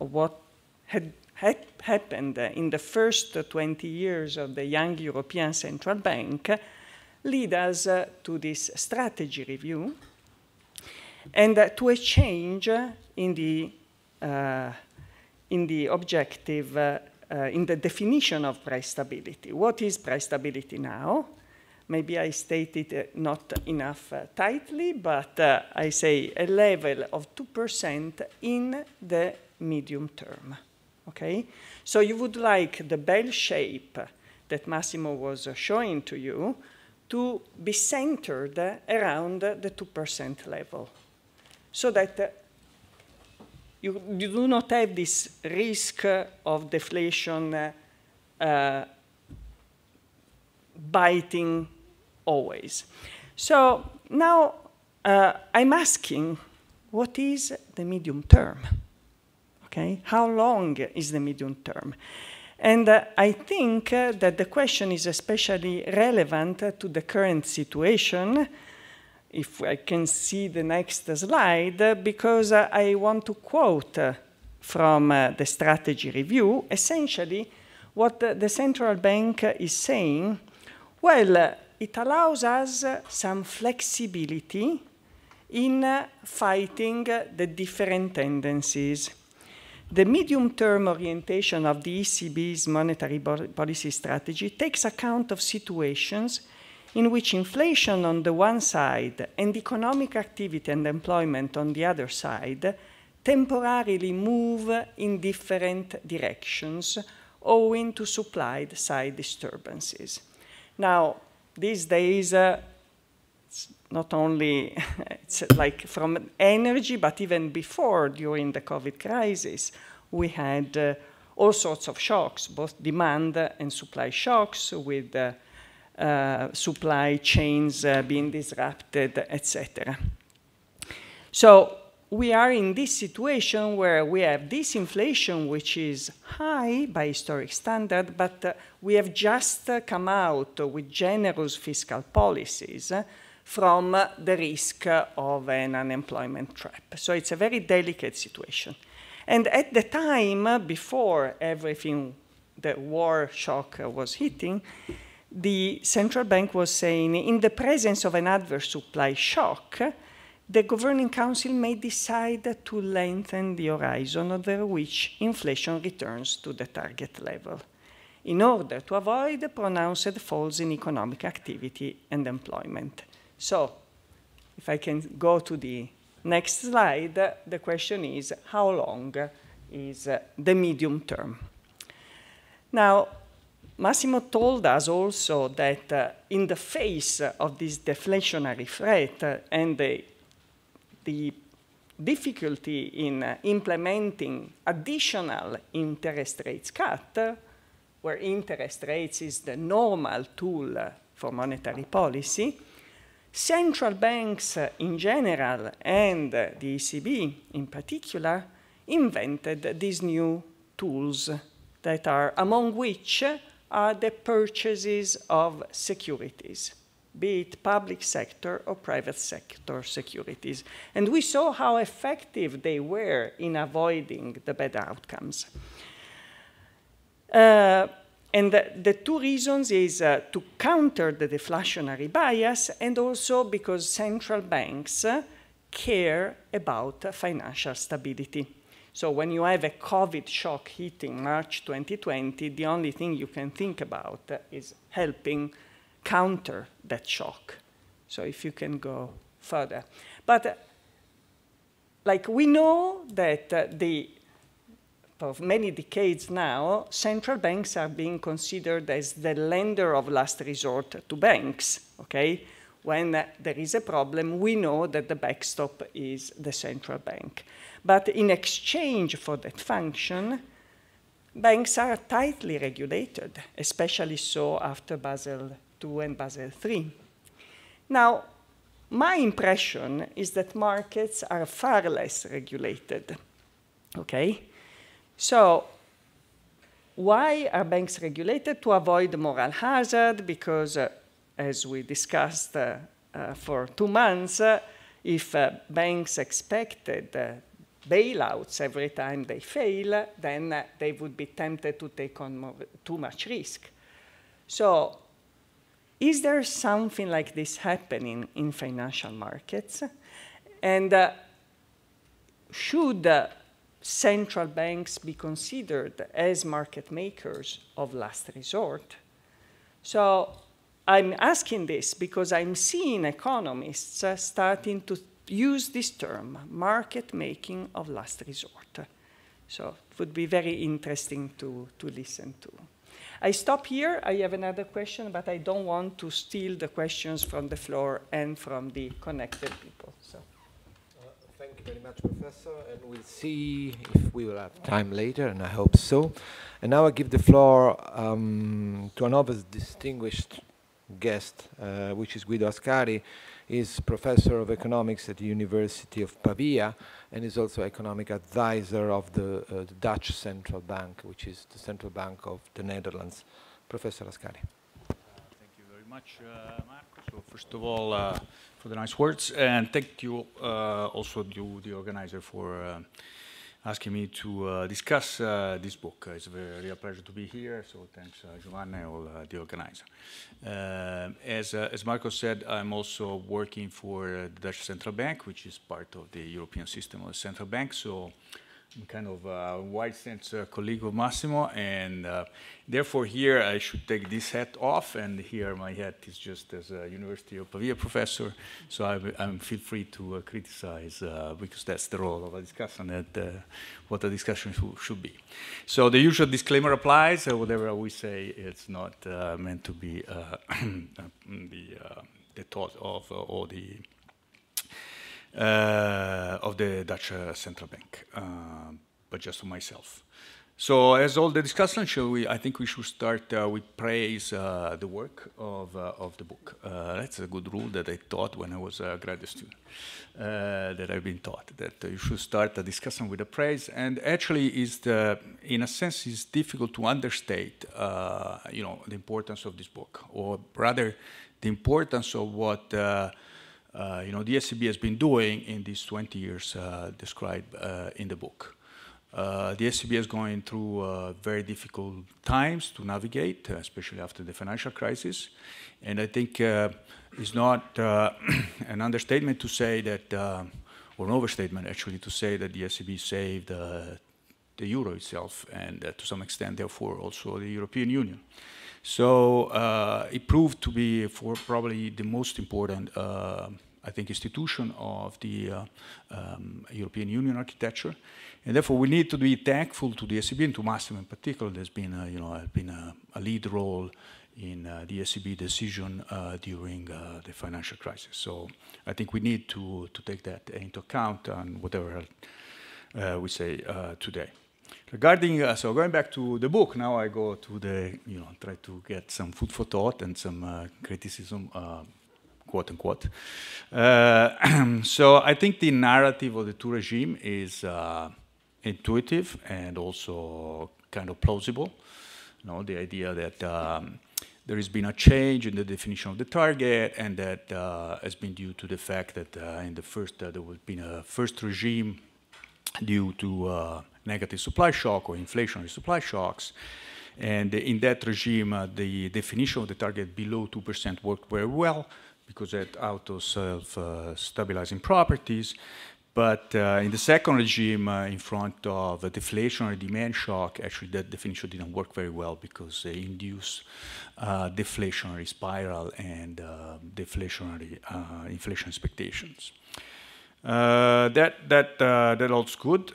of what had, had, happened in the first 20 years of the young European Central Bank lead us uh, to this strategy review and uh, to a change in the, uh, in the objective, uh, in the definition of price stability. What is price stability now? Maybe I stated uh, not enough uh, tightly, but uh, I say a level of 2% in the medium term. Okay? So you would like the bell shape that Massimo was showing to you to be centered around the 2% level so that you, you, do not have this risk of deflation uh, biting always. So now uh, I'm asking, what is the medium term? Okay, how long is the medium term? And uh, I think uh, that the question is especially relevant to the current situation, if I can see the next slide, because uh, I want to quote uh, from uh, the strategy review, essentially what the central bank is saying, well, it allows us some flexibility in fighting the different tendencies. The medium-term orientation of the ECB's monetary policy strategy takes account of situations in which inflation on the one side and economic activity and employment on the other side temporarily move in different directions owing to supply-side disturbances. Now, these days, uh, it's not only it's like from energy, but even before, during the COVID crisis, we had uh, all sorts of shocks, both demand and supply shocks, with uh, uh supply chains uh, being disrupted, etc. So we are in this situation where we have this inflation, which is high by historic standard, but uh, we have just uh, come out with generous fiscal policies uh, from uh, the risk of an unemployment trap. So it's a very delicate situation. And at the time uh, before everything, the war shock uh, was hitting, the central bank was saying in the presence of an adverse supply shock, the Governing Council may decide to lengthen the horizon over which inflation returns to the target level in order to avoid pronounced falls in economic activity and employment. So, if I can go to the next slide, the question is how long is the medium term? Now, Massimo told us also that uh, in the face of this deflationary threat and the the difficulty in uh, implementing additional interest rates cut, uh, where interest rates is the normal tool uh, for monetary policy, central banks uh, in general and uh, the ECB in particular invented these new tools that are among which are the purchases of securities be it public sector or private sector securities. And we saw how effective they were in avoiding the bad outcomes. Uh, and the, the, two reasons is uh, to counter the deflationary bias and also because central banks uh, care about financial stability. So when you have a COVID shock hitting March 2020, the only thing you can think about is helping counter that shock. So if you can go further. But uh, like we know that uh, the for many decades now, central banks are being considered as the lender of last resort to banks, okay? when there is a problem, we know that the backstop is the central bank. But in exchange for that function, banks are tightly regulated, especially so after Basel II and Basel III. Now, my impression is that markets are far less regulated. Okay? So, why are banks regulated? To avoid moral hazard, because uh, as we discussed uh, uh, for two months, uh, if uh, banks expected uh, bailouts every time they fail, then they would be tempted to take on more, too much risk. So is there something like this happening in financial markets? And uh, should uh, central banks be considered as market makers of last resort? So I'm asking this because I'm seeing economists uh, starting to use this term, market making of last resort. So it would be very interesting to, to listen to. I stop here. I have another question, but I don't want to steal the questions from the floor and from the connected people. So.
Uh, thank you very much, Professor, and we'll see if we will have time later, and I hope so. And now I give the floor um, to another distinguished guest, uh, which is Guido Ascari. He's professor of economics at the University of Pavia, and is also economic advisor of the, uh, the, Dutch Central Bank, which is the central bank of the Netherlands. Professor Ascari.
Uh, thank you very much, uh, Marco. So first of all, uh, for the nice words, and thank you uh, also to the organizer for asking me to uh, discuss uh, this book. It's a very real pleasure to be here, so thanks uh, Giovanni, all uh, the organizer. Uh, as, uh, as Marco said, I'm also working for the Dutch Central Bank, which is part of the European system of the central bank, so kind of a wide sense a colleague of Massimo, and uh, therefore here I should take this hat off, and here my hat is just as a University of Pavia professor, so I, am feel free to uh, criticize, uh, because that's the role of a discussion, uh, what a discussion should be. So the usual disclaimer applies, uh, whatever we say, it's not uh, meant to be the, the thought of all the uh, of the Dutch uh, central bank, uh, but just for myself. So as all the discussion show, we, I think we should start uh, with praise uh, the work of, uh, of the book. that's a good rule that I taught when I was a graduate student, that I've been taught, that you should start a discussion with a praise. And actually, is the, in a sense, it's difficult to understate, you know, the importance of this book, or rather, the importance of what uh, you know, the ECB has been doing in these 20 years uh, described uh, in the book. Uh, the ECB is going through uh, very difficult times to navigate, especially after the financial crisis. And I think it's not an understatement to say that, or an overstatement actually, to say that the ECB saved the euro itself and to some extent, therefore, also the European Union. So uh, it proved to be for probably the most important uh, I think, institution of the uh, um, European Union architecture. And therefore, we need to be thankful to the ECB and to Massimo in particular. There's been, a, you know, been a, a lead role in uh, the ECB decision uh, during uh, the financial crisis. So I think we need to, to take that into account and whatever uh, we say uh, today. Regarding, uh, so going back to the book, now I go to the, you know, try to get some food for thought and some criticism quote unquote. Uh, so I think the narrative of the two regime is uh, intuitive and also kind of plausible. You know, the idea that um, there has been a change in the definition of the target, and that uh, has been due to the fact that uh, in the first uh, there would been a first regime due to uh, negative supply shock or inflationary supply shocks. And in that regime, the definition of the target below 2% worked very well because it auto self-stabilizing properties. But uh, in the second regime, uh, in front of a deflationary demand shock, actually that definition didn't work very well because they induce uh, deflationary spiral and uh, deflationary uh, inflation expectations. Uh, that that that all's good.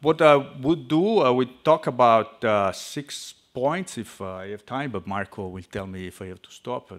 what I would do, we talk about six points if uh, I have time, but Marco will tell me if I have to stop,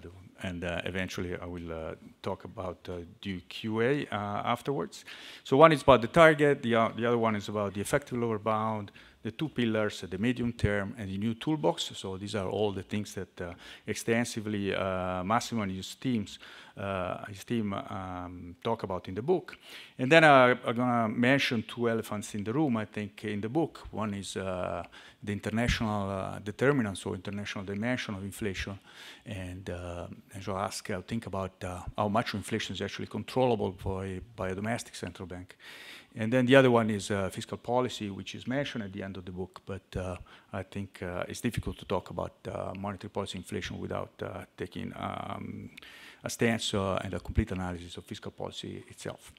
and uh, eventually I will uh, talk about uh, the QA uh, afterwards. So one is about the target, the, the other one is about the effective lower bound, the two pillars, the medium term, and the new toolbox. So these are all the things that uh, extensively uh, Massimo and his teams, uh, his team um, talk about in the book. And then uh, I'm gonna mention two elephants in the room. I think in the book, one is uh, the international uh, determinants or international dimension of inflation, and and so ask, think about how much inflation is actually controllable by by a domestic central bank. And then the other one is uh, fiscal policy, which is mentioned at the end of the book, but uh, I think uh, it's difficult to talk about uh, monetary policy inflation without uh, taking um, a stance uh, and a complete analysis of fiscal policy itself.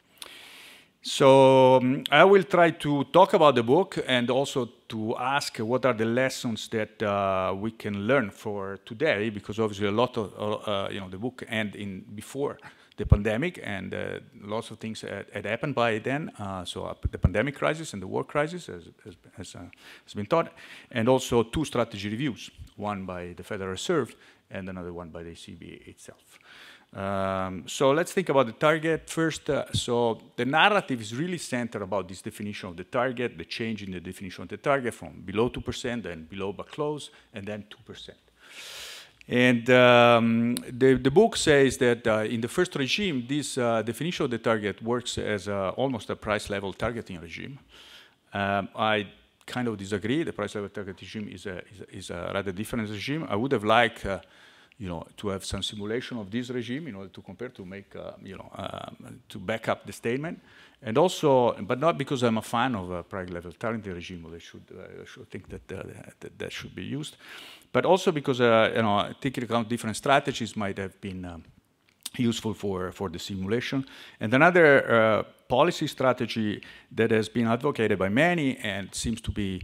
So um, I will try to talk about the book and also to ask what are the lessons that we can learn for today, because obviously a lot of, you know, the book end in before the pandemic, and uh, lots of things had, had happened by then. Uh, so uh, the pandemic crisis and the war crisis has, has, has, has, been taught, and also two strategy reviews, one by the Federal Reserve and another one by the ECB itself. Um, so let's think about the target first. Uh, so the narrative is really centered about this definition of the target, the change in the definition of the target from below 2% and below but close, and then 2%. And um, the, the book says that uh, in the first regime, this uh, definition of the target works as a, almost a price level targeting regime. Um, I kind of disagree. The price level targeting regime is a, is a, is a rather different regime. I would have liked, uh, you know, to have some simulation of this regime in order to compare, to make, uh, you know, um, to back up the statement. And also, but not because I'm a fan of a price level targeting regime, I should, uh, I should think that, uh, that that should be used but also because uh, you know taking account different strategies might have been um, useful for for the simulation. And another uh, policy strategy that has been advocated by many and seems to be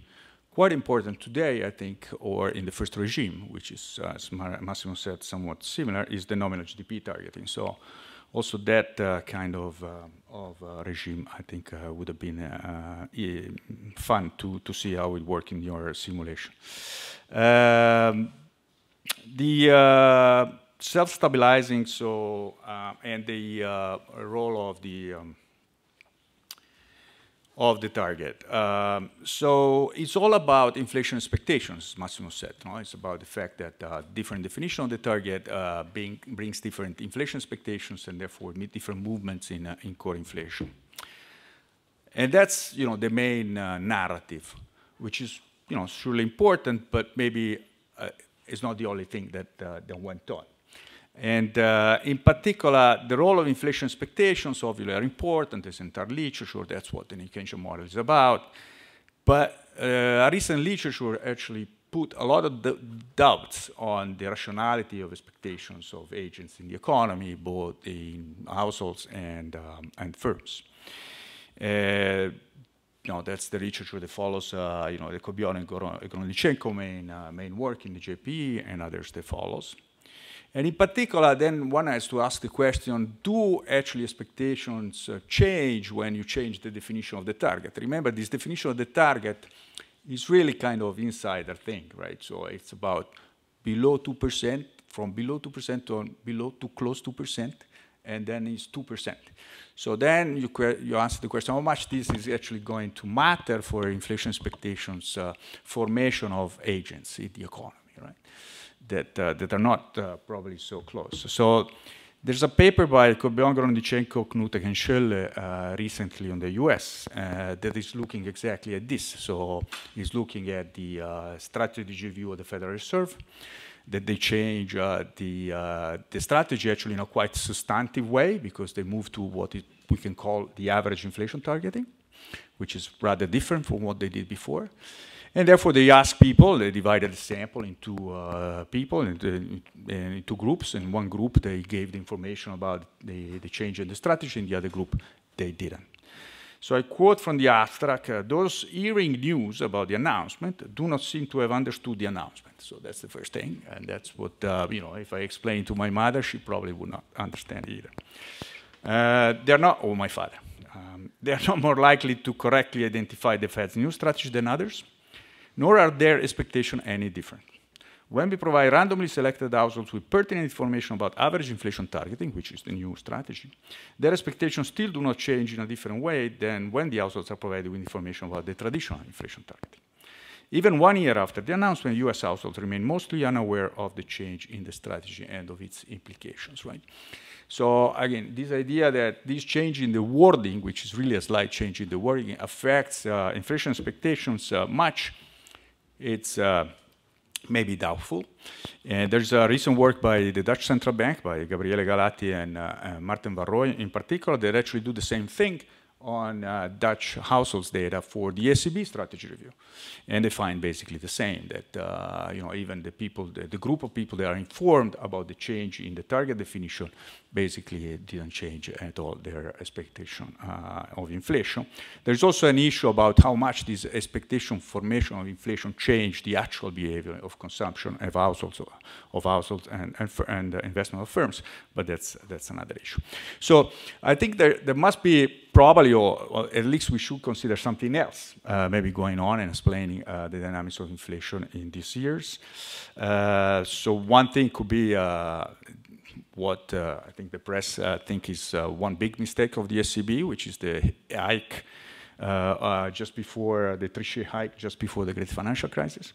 quite important today, I think, or in the first regime, which is, as Massimo said, somewhat similar, is the nominal GDP targeting. So also that uh, kind of, uh, of uh, regime, I think, would have been fun to, to see how it work in your simulation. Um, the self-stabilizing, so and the role of the um, of the target. Um, so it's all about inflation expectations, Massimo said. No? It's about the fact that uh, different definition of the target uh, being, brings different inflation expectations and therefore different movements in, uh, in core inflation. And that's, you know, the main narrative, which is you know, surely important, but maybe uh, it's not the only thing that, uh, that went on. And uh, in particular, the role of inflation expectations obviously are important. There's entire literature, that's what the Keynesian model is about. But uh, recent literature actually put a lot of doubts on the rationality of expectations of agents in the economy, both in households and, um, and firms. Uh, you know, that's the literature that follows, uh, you know, the Coibion and Gorodnichenko main, uh, main work in the JPE and others that follows. And in particular, then one has to ask the question, do actually expectations uh, change when you change the definition of the target? Remember, this definition of the target is really kind of insider thing, right? So it's about below 2%, from below 2% to below to close 2%, and then it's 2%. So then you, you answer the question, how much this is actually going to matter for inflation expectations uh, formation of agents in the economy? That, uh, that are not uh, probably so close. So there's a paper by Coibion Gorodnichenko, Knotek, and uh, recently on the US uh, that is looking exactly at this. So he's looking at the uh, strategy view of the Federal Reserve, that they change uh, the, the strategy actually in a quite substantive way because they move to what it, we can call the average inflation targeting, which is rather different from what they did before. And therefore, they asked people, they divided the sample into uh, people, into, into groups. In one group, they gave the information about the, the change in the strategy. In the other group, they didn't. So I quote from the abstract, uh, those hearing news about the announcement do not seem to have understood the announcement. So that's the first thing, and that's what, uh, you know, if I explain to my mother, she probably would not understand either. Uh, they're not, or my father, um, they're not more likely to correctly identify the Fed's new strategy than others. Nor are their expectations any different. When we provide randomly selected households with pertinent information about average inflation targeting, which is the new strategy, their expectations still do not change in a different way than when the households are provided with information about the traditional inflation targeting. Even one year after the announcement, US households remain mostly unaware of the change in the strategy and of its implications, right? So again, this idea that this change in the wording, which is really a slight change in the wording, affects uh, inflation expectations uh, much, it's uh, maybe doubtful. And there's a recent work by the Dutch Central Bank, by Gabriele Galati and uh, uh, Martin Van in particular, that actually do the same thing on uh, Dutch households data for the ECB strategy review. And they find basically the same, that uh, you know, even the people, the, the, group of people that are informed about the change in the target definition basically didn't change at all their expectation uh, of inflation. There's also an issue about how much this expectation formation of inflation changed the actual behavior of consumption of households, of households and, and, and investment of firms, but that's, that's another issue. So I think there, there must be probably, or, at least we should consider something else, uh, maybe going on and explaining uh, the dynamics of inflation in these years. Uh, so one thing could be uh, what uh, I think the press uh, think is one big mistake of the ECB, which is the hike just before the Trichet hike, just before the great financial crisis.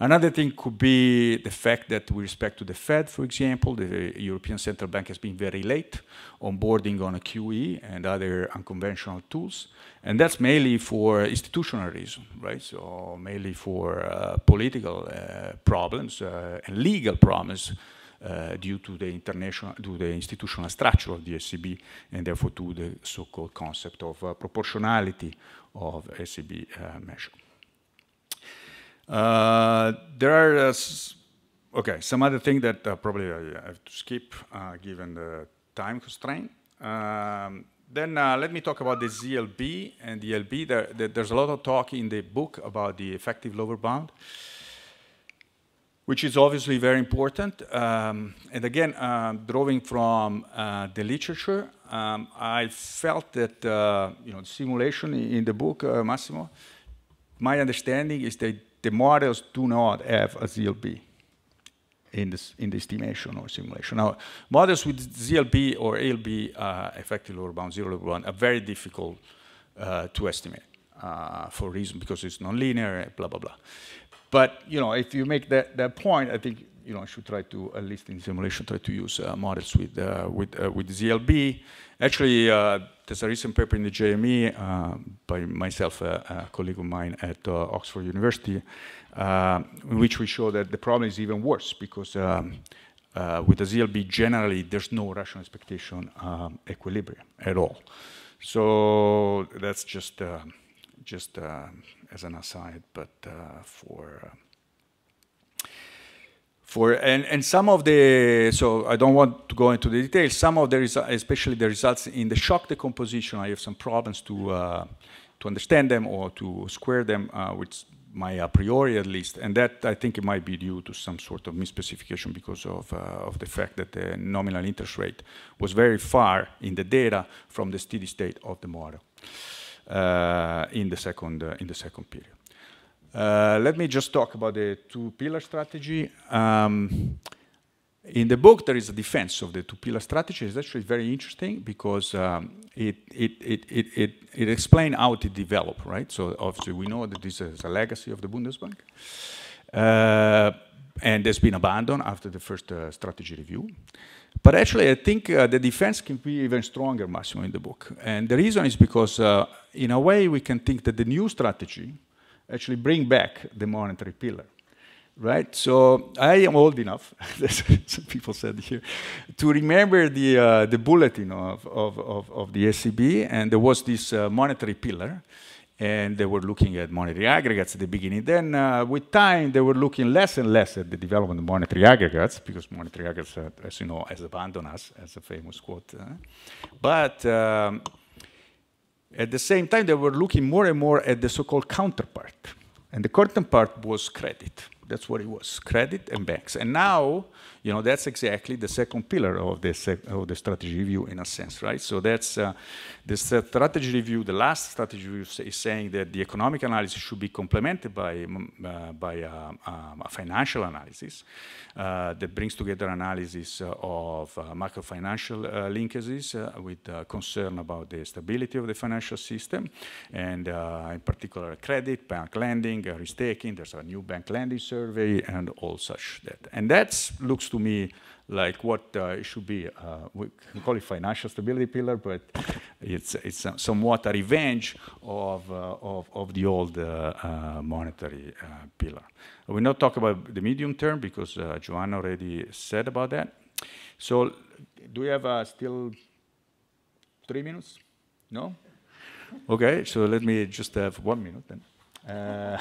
Another thing could be the fact that with respect to the Fed, for example, the European Central Bank has been very late onboarding on a QE and other unconventional tools. And that's mainly for institutional reasons, right? So mainly for uh, political uh, problems uh, and legal problems uh, due to the international, to the institutional structure of the ECB, and therefore to the so-called concept of uh, proportionality of ECB uh, measure. Uh, there are uh, okay some other thing that probably I have to skip given the time constraint. Um, then uh, let me talk about the ZLB and the LB. There, there, there's a lot of talk in the book about the effective lower bound which is obviously very important. Um, and again, uh, drawing from uh, the literature, um, I felt that uh, you know the simulation in the book, uh, Massimo. My understanding is that the models do not have a ZLB in this in the estimation or simulation. Now, models with ZLB or ELB, uh, effective lower bound, zero lower bound, are very difficult uh, to estimate for a reason because it's nonlinear, blah blah blah. But you know, if you make that, that point, I think you know I should try to at least in simulation try to use uh, models with uh, with uh, with ZLB. Actually, uh, there's a recent paper in the JME uh, by myself, a colleague of mine at uh, Oxford University, in which we show that the problem is even worse because. Um, with the ZLB, generally, there's no rational expectation um, equilibrium at all. So that's just just as an aside, but uh, for uh, for and, and some of the so I don't want to go into the details. Some of the especially the results in the shock decomposition, I have some problems to uh, to understand them or to square them uh, with my a priori at least, and that I think it might be due to some sort of misspecification because of uh, of the fact that the nominal interest rate was very far in the data from the steady state of the model. Uh, in the second uh, in the second period. Uh, let me just talk about the two-pillar strategy. Um, in the book, there is a defense of the two-pillar strategy. It's actually very interesting because um, it, it, it, it, it, it explains how it developed, right? So obviously we know that this is a legacy of the Bundesbank. Uh, and has been abandoned after the first uh, strategy review. But actually, I think uh, the defense can be even stronger, Massimo, in the book. And the reason is because, uh, in a way, we can think that the new strategy actually bring back the monetary pillar, right? So I am old enough, some people said here, to remember the, uh, the bulletin of, of, of, of, the ECB, and there was this uh, monetary pillar, and they were looking at monetary aggregates at the beginning. Then, uh, with time, they were looking less and less at the development of monetary aggregates, because monetary aggregates, uh, as you know, has abandoned us, as a famous quote. Uh. But um, at the same time, they were looking more and more at the so-called counterpart. And the counterpart was credit. That's what it was, credit and banks. And now, you know, that's exactly the second pillar of the, of the strategy review in a sense, right? So that's uh, the strategy review, the last strategy review is saying that the economic analysis should be complemented by, uh, by uh, um, a financial analysis uh, that brings together analysis uh, of uh, macro financial linkages with concern about the stability of the financial system and in particular credit, bank lending, risk taking. There's a new bank lending survey and all such that. And that looks to me like what uh, it should be. Uh, we call it financial stability pillar, but it's, it's somewhat a revenge of, uh, of, of, the old uh, uh, monetary uh, pillar. We'll not talk about the medium term because Giovanna already said about that. So do we have still three minutes? No? Okay, so let me just have one minute then.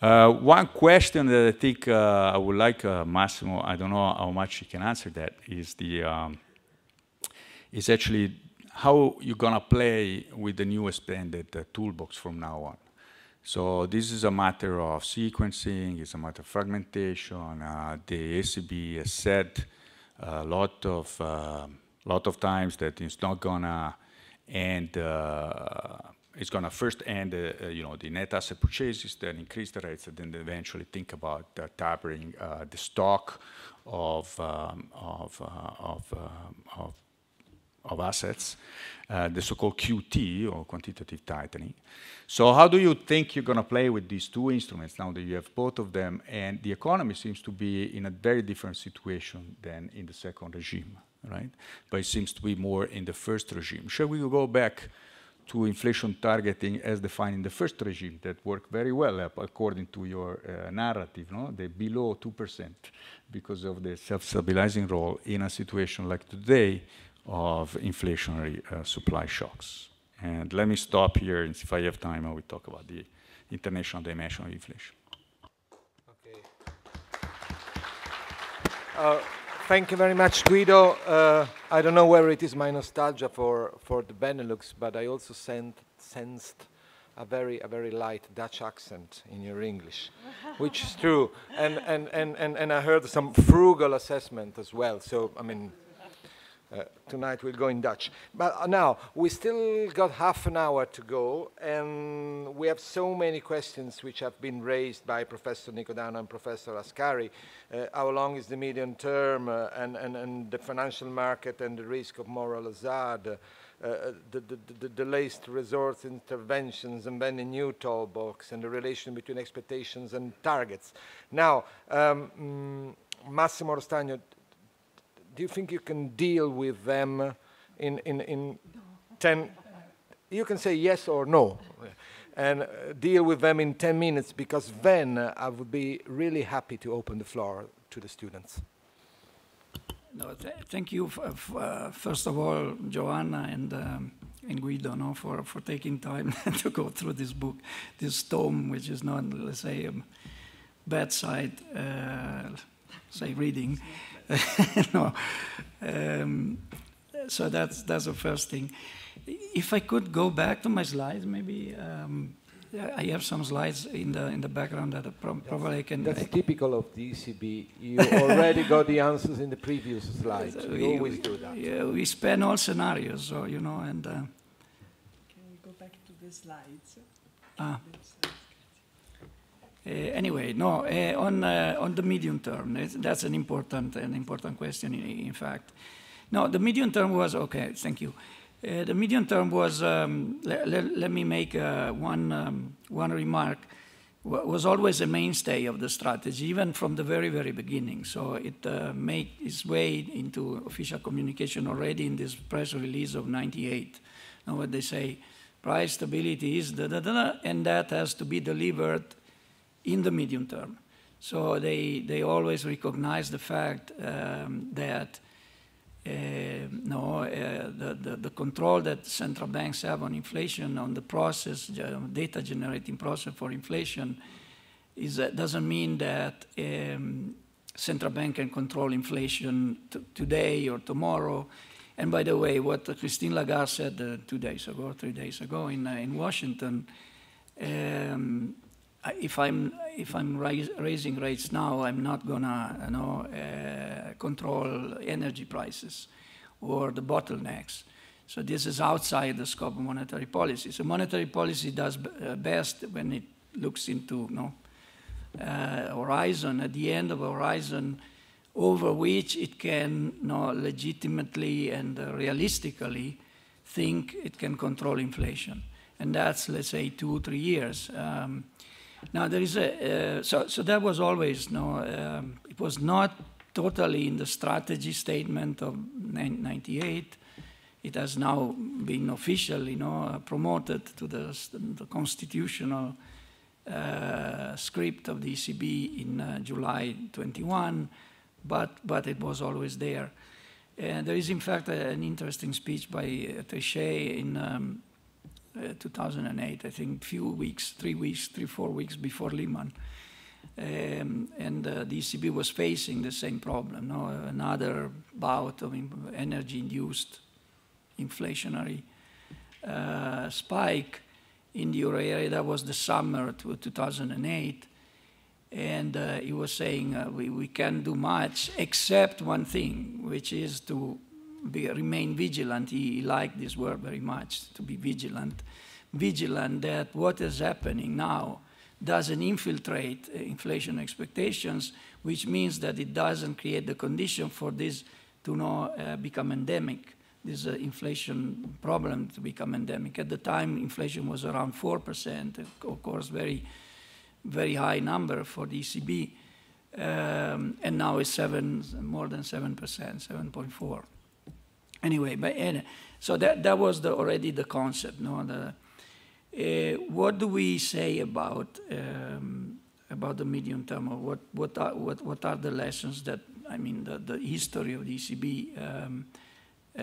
Uh, one question that I think uh, I would like uh, Massimo, I don't know how much you can answer that, is the um, is actually how you're gonna play with the new expanded uh, toolbox from now on. So this is a matter of sequencing, it's a matter of fragmentation. Uh, the ECB has said a lot of uh, lot of times that it's not gonna end it's going to first end, uh, you know, the net asset purchases, then increase the rates, and then eventually think about uh, tapering uh, the stock of um, of, uh, of, um, of, of assets, uh, the so-called QT or quantitative tightening. So how do you think you're going to play with these two instruments now that you have both of them, and the economy seems to be in a very different situation than in the second regime, right? But it seems to be more in the first regime. Shall we go back? To inflation targeting as defined in the first regime that worked very well uh, according to your uh, narrative, no? the below 2% because of the self-stabilizing role in a situation like today of inflationary uh, supply shocks. And let me stop here, and if I have time, I will talk about the international dimension of inflation.
Okay. Uh, Thank you very much, Guido. Uh, I don't know whether it is my nostalgia for, for the Benelux, but I also sent, sensed a very, a very light Dutch accent in your English, which is true. And, and, and, and, and I heard some frugal assessment as well. So, I mean, uh, tonight we'll go in Dutch. But uh, now, we still got half an hour to go, and we have so many questions which have been raised by Professor Nicodano and Professor Ascari. Uh, how long is the medium term, uh, and, and, and the financial market and the risk of moral hazard, uh, uh, the, the, the, delayed resource interventions and then a new toolbox, and the relation between expectations and targets. Now, um, mm, Massimo Rostagno, do you think you can deal with them in, in, in 10, you can say yes or no, and uh, deal with them in 10 minutes because then I would be really happy to open the floor to the students.
No, th thank you, uh, first of all, Giovanna and, um, and Guido, no, for, for taking time to go through this book, this tome, which is not, let's say, a bedside, uh, say, reading. no. Um, so that's that's the first thing. If I could go back to my slides, maybe um, I have some slides in the in the background that probably I can.
That's I typical of the ECB. You already got the answers in the previous slides. we, we always do that.
Yeah, we span all scenarios, so you know, and. Uh,
can we go back to the slides?
Ah. Uh, anyway, no, on, uh, on the medium term, that's an important, an important question, in, fact. No, the medium term was, okay, thank you. The medium term was, um, le le let me make uh, one, um, one remark, was always a mainstay of the strategy, even from the very, very beginning. So it uh, made its way into official communication already in this press release of 98. Now what they say, price stability is da, da, da, and that has to be delivered in the medium term. So they, they always recognize the fact um, that uh, no, uh, the, the, the, control that central banks have on inflation, on the process, data generating process for inflation, is, doesn't mean that um, central bank can control inflation today or tomorrow. And by the way, what Christine Lagarde said uh, two days ago, three days ago in, uh, in Washington, um, if I'm if I'm raising rates now, I'm not gonna you know uh, control energy prices or the bottlenecks. So this is outside the scope of monetary policy. So monetary policy does uh, best when it looks into you know, uh, horizon at the end of horizon over which it can you know, legitimately and realistically think it can control inflation. And that's, let's say, two, three years. Um, now, there is a, uh, so, so that was always, no, um, it was not totally in the strategy statement of 98. It has now been officially, you know, promoted to the, the constitutional uh, script of the ECB in uh, July 21, but, but it was always there. And there is, in fact, a, an interesting speech by uh, Trichet in um, uh, 2008, I think, few weeks, three weeks, three, four weeks before Lehman. Um, and uh, the ECB was facing the same problem, no? another bout of energy-induced inflationary uh, spike in the euro area. That was the summer to 2008. And uh, he was saying uh, we, we can't do much except one thing, which is to be, remain vigilant. He, he, liked this word very much, to be vigilant. Vigilant that what is happening now doesn't infiltrate inflation expectations, which means that it doesn't create the condition for this to not uh, become endemic, this uh, inflation problem to become endemic. At the time, inflation was around 4%, of course, very, very high number for the ECB. Um, and now it's seven, more than 7%, 7.4 anyway, but so that that was the, already the concept. No, the, uh, what do we say about um, about the medium term, or what what are what what are the lessons that I mean the, the history of the ECB, um, uh,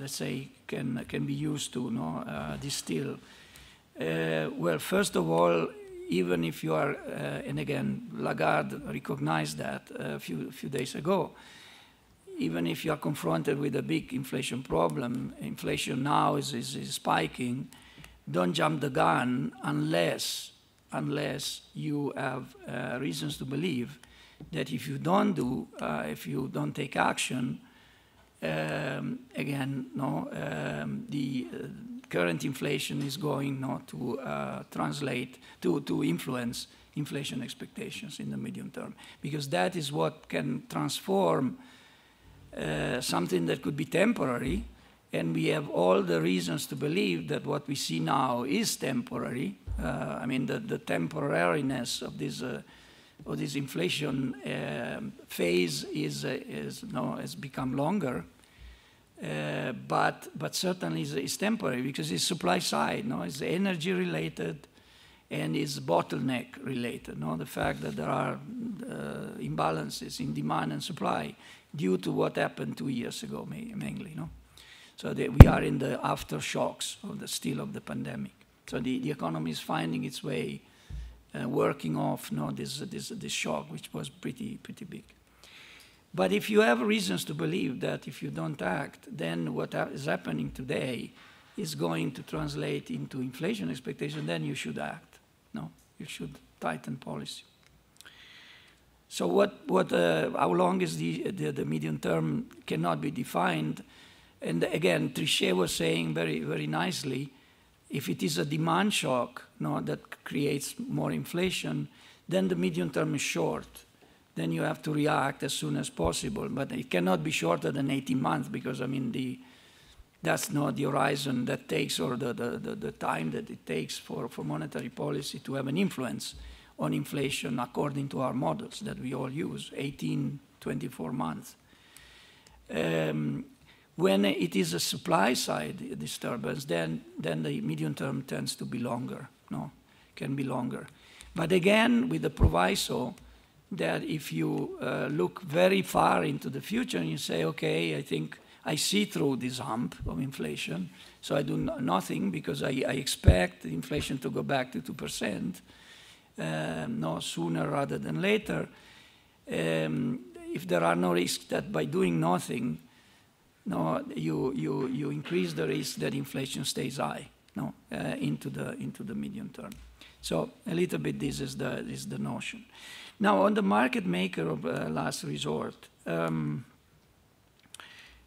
let's say, can can be used to no uh, distill. Uh, well, first of all, even if you are, and again, Lagarde recognized that a few few days ago even if you are confronted with a big inflation problem, inflation now is, is, is spiking, don't jump the gun unless, unless you have uh, reasons to believe that if you don't do, uh, if you don't take action, um, again, no, um, the uh, current inflation is going not to uh, translate, to, to influence inflation expectations in the medium term, because that is what can transform uh, something that could be temporary, and we have all the reasons to believe that what we see now is temporary. Uh, I mean, the, the temporariness of this, uh, of this inflation um, phase is, uh, is, no, has become longer. Uh, but, but certainly is, is temporary because it's supply side, no? it's energy related and it's bottleneck related. No? The fact that there are imbalances in demand and supply due to what happened two years ago, mainly. No? So we are in the aftershocks of the still of the pandemic. So the, the economy is finding its way, uh, working off no, this, this, this shock, which was pretty, pretty big. But if you have reasons to believe that if you don't act, then what is happening today is going to translate into inflation expectation, then you should act. No, you should tighten policy. So what, what, uh, how long is the, the, the, medium term cannot be defined. And again, Trichet was saying very, very nicely, if it is a demand shock no, that creates more inflation, then the medium term is short. Then you have to react as soon as possible. But it cannot be shorter than 18 months because, I mean, the, that's not the horizon that takes or the, the, the, the time that it takes for, for monetary policy to have an influence on inflation according to our models that we all use, 18, 24 months. Um, when it is a supply side disturbance, then, then the medium term tends to be longer, no, can be longer. But again, with the proviso that if you uh, look very far into the future and you say, okay, I think I see through this hump of inflation, so I do nothing because I, I expect inflation to go back to 2%, um, no sooner rather than later, um, if there are no risks that by doing nothing, no, you, you, you increase the risk that inflation stays high no, uh, into, the, into the medium term. So a little bit this is the, is the notion. Now on the market maker of uh, last resort, um,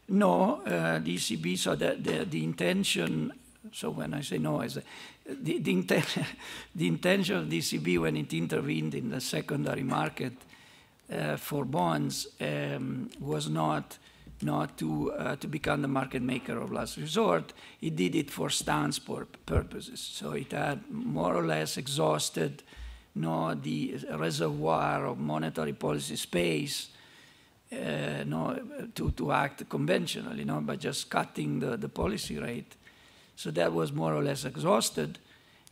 no, uh, the ECB, so the, the, the intention, so when I say no, is the, the, inten the intention of the ECB when it intervened in the secondary market uh, for bonds um, was not not to uh, to become the market maker of last resort. It did it for stance pur purposes. So it had more or less exhausted know, the reservoir of monetary policy space uh, no, to, to act conventionally, you know, by just cutting the, the policy rate. So that was more or less exhausted.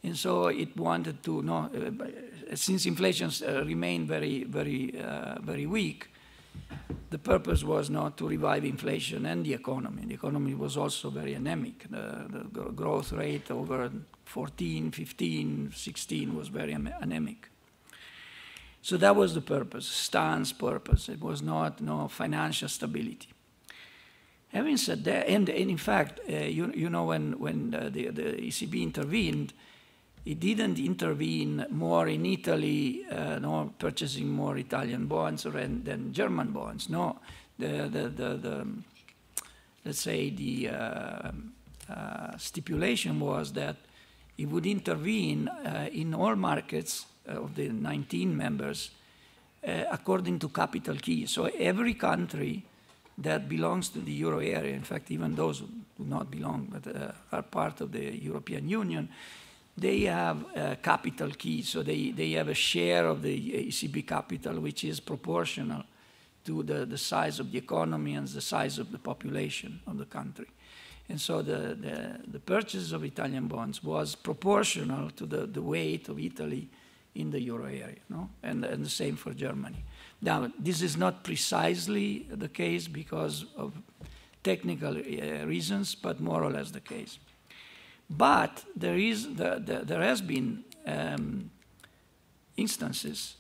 And so it wanted to, no, uh, since inflation uh, remained very, very, uh, very weak, the purpose was not to revive inflation and the economy. The economy was also very anemic. The, the growth rate over 14, 15, 16 was very anemic. So that was the purpose, stance purpose. It was not no financial stability. Having said that, and, and in fact, uh, you, you know, when, when the, the, the, ECB intervened, it didn't intervene more in Italy, uh, no, purchasing more Italian bonds than, than German bonds. No, the, the, the, the let's say the uh, uh, stipulation was that it would intervene uh, in all markets of the 19 members uh, according to capital key. So every country that belongs to the euro area, in fact, even those who do not belong but uh, are part of the European Union, they have a capital key. So they, they have a share of the ECB capital which is proportional to the, the size of the economy and the size of the population of the country. And so the, the, the purchase of Italian bonds was proportional to the, the weight of Italy in the euro area, no? and, and the same for Germany. Now, this is not precisely the case because of technical uh, reasons, but more or less the case. But there, is, the, the, there has been um, instances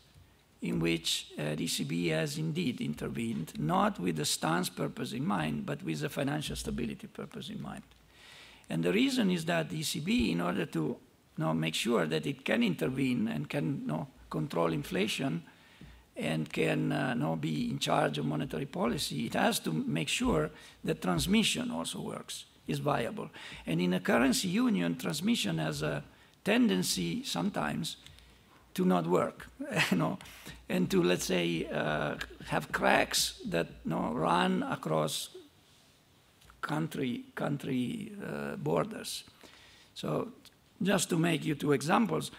in which uh, ECB has indeed intervened, not with the stance purpose in mind, but with the financial stability purpose in mind. And the reason is that the ECB, in order to know, make sure that it can intervene and can know, control inflation and can uh, be in charge of monetary policy, it has to make sure that transmission also works, is viable. And in a currency union, transmission has a tendency sometimes to not work, you know, and to, let's say, uh, have cracks that you know, run across country, country uh, borders. So just to make you two examples,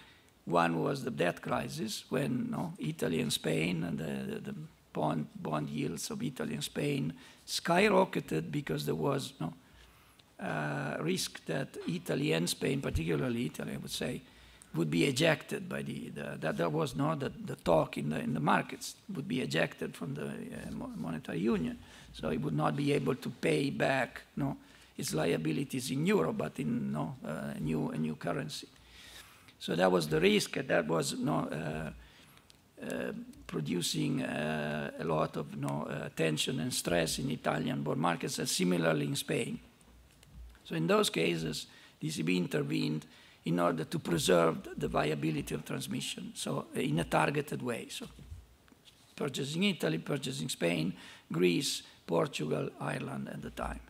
one was the debt crisis when no, Italy and Spain and the, the bond, bond, yields of Italy and Spain skyrocketed because there was no uh, risk that Italy and Spain, particularly Italy, I would say, would be ejected by the, the that there was no the, the talk in the in the markets would be ejected from the uh, monetary union, so it would not be able to pay back no its liabilities in euro, but in no, uh, new, a new currency. So that was the risk. That was no, uh, uh, producing uh, a lot of no, uh, tension and stress in Italian bond markets, and similarly in Spain. So in those cases, ECB intervened in order to preserve the viability of transmission, so in a targeted way. So purchasing Italy, purchasing Spain, Greece, Portugal, Ireland at the time.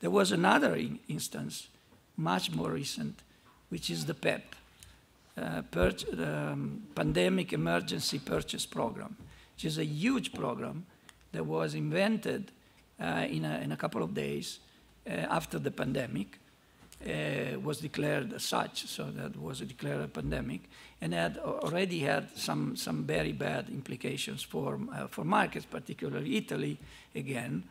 There was another in instance, much more recent, which is the PEP, uh, um, Pandemic Emergency Purchase Program, which is a huge program that was invented uh, in, a, in, a, couple of days uh, after the pandemic. Uh, was declared as such, so that was declared a pandemic, and had already had some, some very bad implications for, uh, for markets, particularly Italy, again,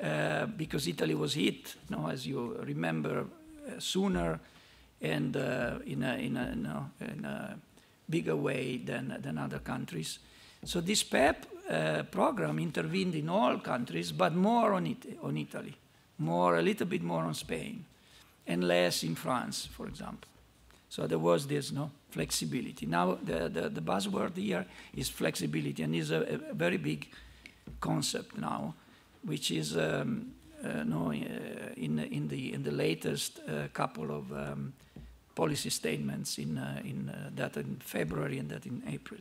uh, because Italy was hit, you know, as you remember, sooner and uh, in, a, in, a, in, a, bigger way than, than other countries. So this PEP uh, program intervened in all countries, but more on, it, on Italy, more, a little bit more on Spain, and less in France, for example. So there was this no, flexibility. Now the, the, the buzzword here is flexibility, and is a, a very big concept now which is um, uh, no, uh, in, in, the, in the latest uh, couple of um, policy statements in, uh, in uh, that in February and that in April.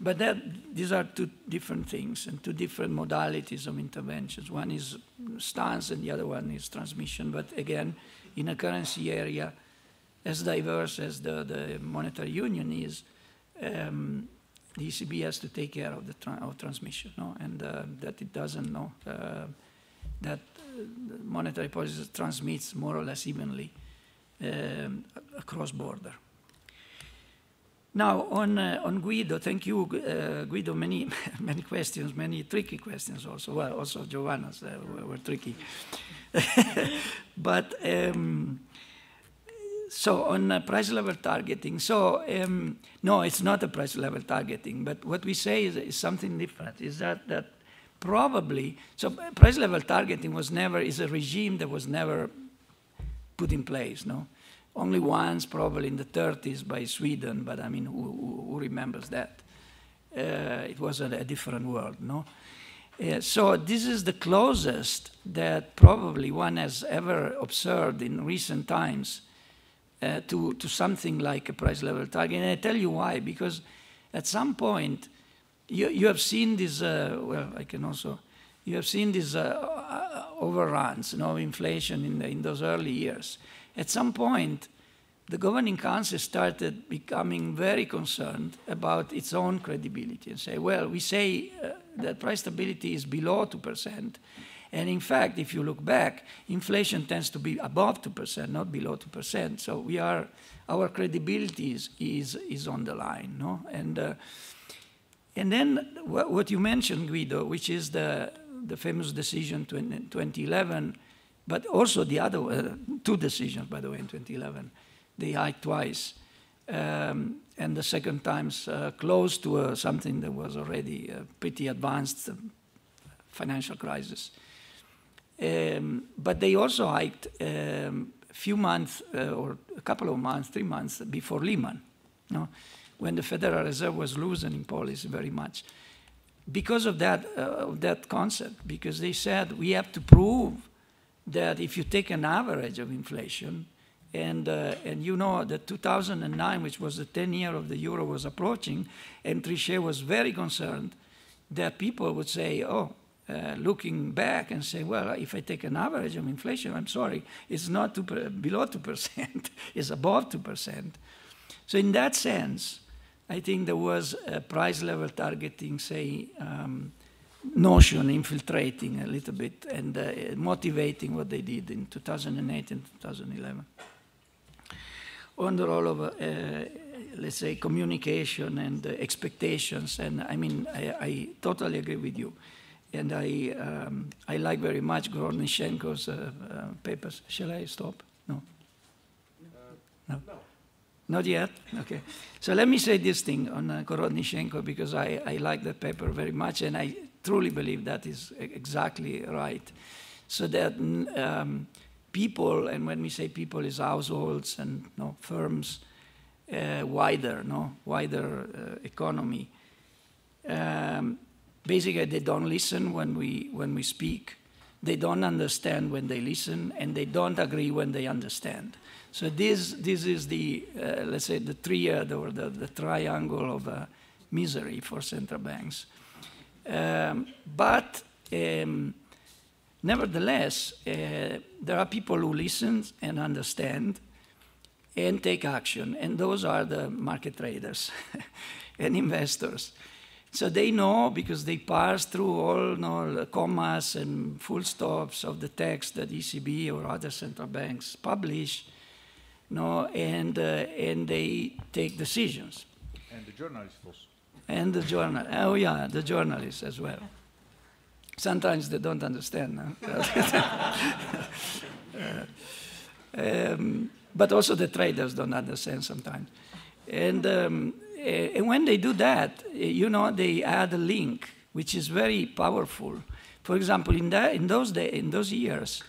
But that, these are two different things and two different modalities of interventions. One is stance and the other one is transmission. But again, in a currency area as diverse as the, the monetary union is, um, the ECB has to take care of the tra of transmission, no? and uh, that it doesn't know uh, that uh, monetary policy transmits more or less evenly um, across border. Now, on, uh, on Guido, thank you, uh, Guido, many, many questions, many tricky questions also. Well, also Giovanna's uh, were, were, tricky. but, um, so on uh, price level targeting, so um, no, it's not a price level targeting, but what we say is, is something different, is that, that probably, so price level targeting was never, is a regime that was never put in place, no? only once probably in the 30s by Sweden, but I mean, who, who remembers that? Uh, it was a, a, different world, no? Uh, so this is the closest that probably one has ever observed in recent times uh, to, to something like a price level target. And I tell you why, because at some point, you, you have seen this, uh, well, I can also, you have seen these uh, uh, overruns, you know, inflation in, in those early years. At some point, the governing council started becoming very concerned about its own credibility and say, well, we say uh, that price stability is below 2%. And in fact, if you look back, inflation tends to be above 2%, not below 2%. So we are, our credibility is, is, is on the line. No? And, uh, and then what you mentioned, Guido, which is the, the famous decision in 2011, but also the other uh, two decisions, by the way, in 2011. They hiked twice, um, and the second time's uh, close to uh, something that was already a pretty advanced uh, financial crisis. Um, but they also hiked um, a few months uh, or a couple of months, three months before Lehman, you know, when the Federal Reserve was loosening policy very much because of that, uh, of that concept, because they said we have to prove that if you take an average of inflation, and, uh, and you know that 2009, which was the 10 year of the euro, was approaching, and Trichet was very concerned that people would say, oh, uh, looking back and say, well, if I take an average of inflation, I'm sorry, it's not two below 2%, it's above 2%. So in that sense, I think there was a price level targeting, say, um, notion infiltrating a little bit and uh, motivating what they did in 2008 and 2011. On the role of, uh, let's say, communication and uh, expectations, and I mean, I, I, totally agree with you. And I, um, I like very much Gorodnichenko's uh, uh, papers. Shall I stop? No? no? no. Not yet? Okay. So let me say this thing on uh, Gorodnichenko because I, I like that paper very much and I truly believe that is exactly right. So that um, people, and when we say people, is households and no, firms, uh, wider, no, wider uh, economy. Um, basically, they don't listen when we when we speak. They don't understand when they listen, and they don't agree when they understand. So this this is the uh, let's say the triad or the, the triangle of uh, misery for central banks. Um, but um, nevertheless, uh, there are people who listen and understand and take action, and those are the market traders and investors. So they know because they parse through all you know, the commas and full stops of the text that ECB or other central banks publish, you know, and, uh, and they take decisions.
And the journalists also
and the journal. Oh yeah, the journalists as well. Sometimes they don't understand. Huh? um, but also the traders don't understand sometimes. And, um, and when they do that, you know, they add a link, which is very powerful. For example, in, that, in, those, day, in those years,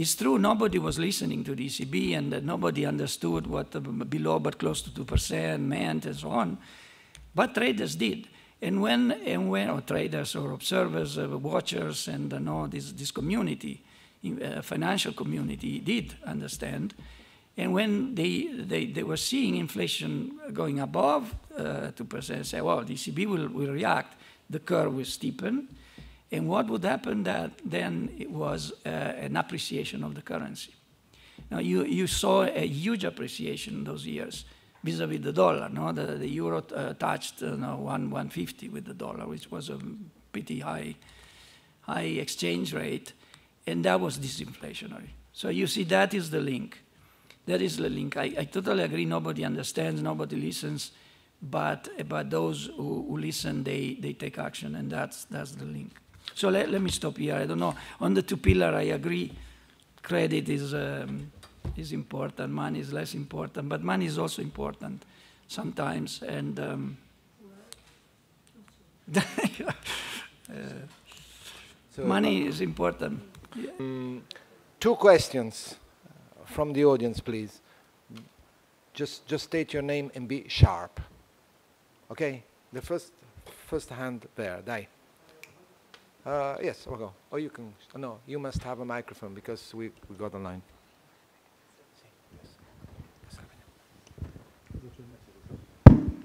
it's true nobody was listening to the ECB and nobody understood what below but close to 2% meant and so on. But traders did. And when, and when or traders or observers, uh, watchers, and uh, know this, this community, uh, financial community, did understand, And when they, they, they were seeing inflation going above uh, 2%, say, well, the ECB will, will react, the curve will steepen. And what would happen that then it was uh, an appreciation of the currency. Now, you, you saw a huge appreciation in those years vis-a-vis the dollar. No? The, the euro uh, touched uh, no, 1, 150 with the dollar, which was a pretty high, high exchange rate. And that was disinflationary. So you see, that is the link. That is the link. I, I totally agree. Nobody understands, nobody listens, but, but those who, who listen, they, they take action, and that's, that's the link. So let, let me stop here. I don't know. On the two pillar, I agree. Credit is, um, is important, money is less important, but money is also important sometimes. And um, uh, so money is important.
Um, two questions from the audience, please. Just, just state your name and be sharp. Okay? The first, first hand there, Dai. Uh, yes, I'll go. Or you can, oh, no, you must have a microphone because we, we got online.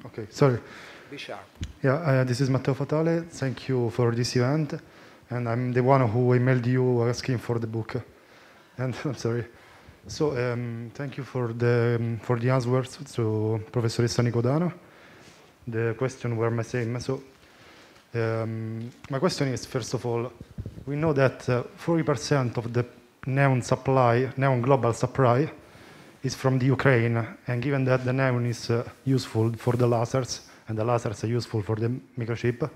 Okay, sorry.
Be sharp.
Yeah, uh, this is Matteo Fatale. Thank you for this event. And I'm the one who emailed you asking for the book. And I'm sorry. So um, thank you for the um, for the answers to Professoressa Nicodano. The question were my same. So um, my question is first of all, we know that 40% uh, of the neon supply, neon global supply, is from the Ukraine, and given that the neon is uh, useful for the lasers and the lasers are useful for the microchip,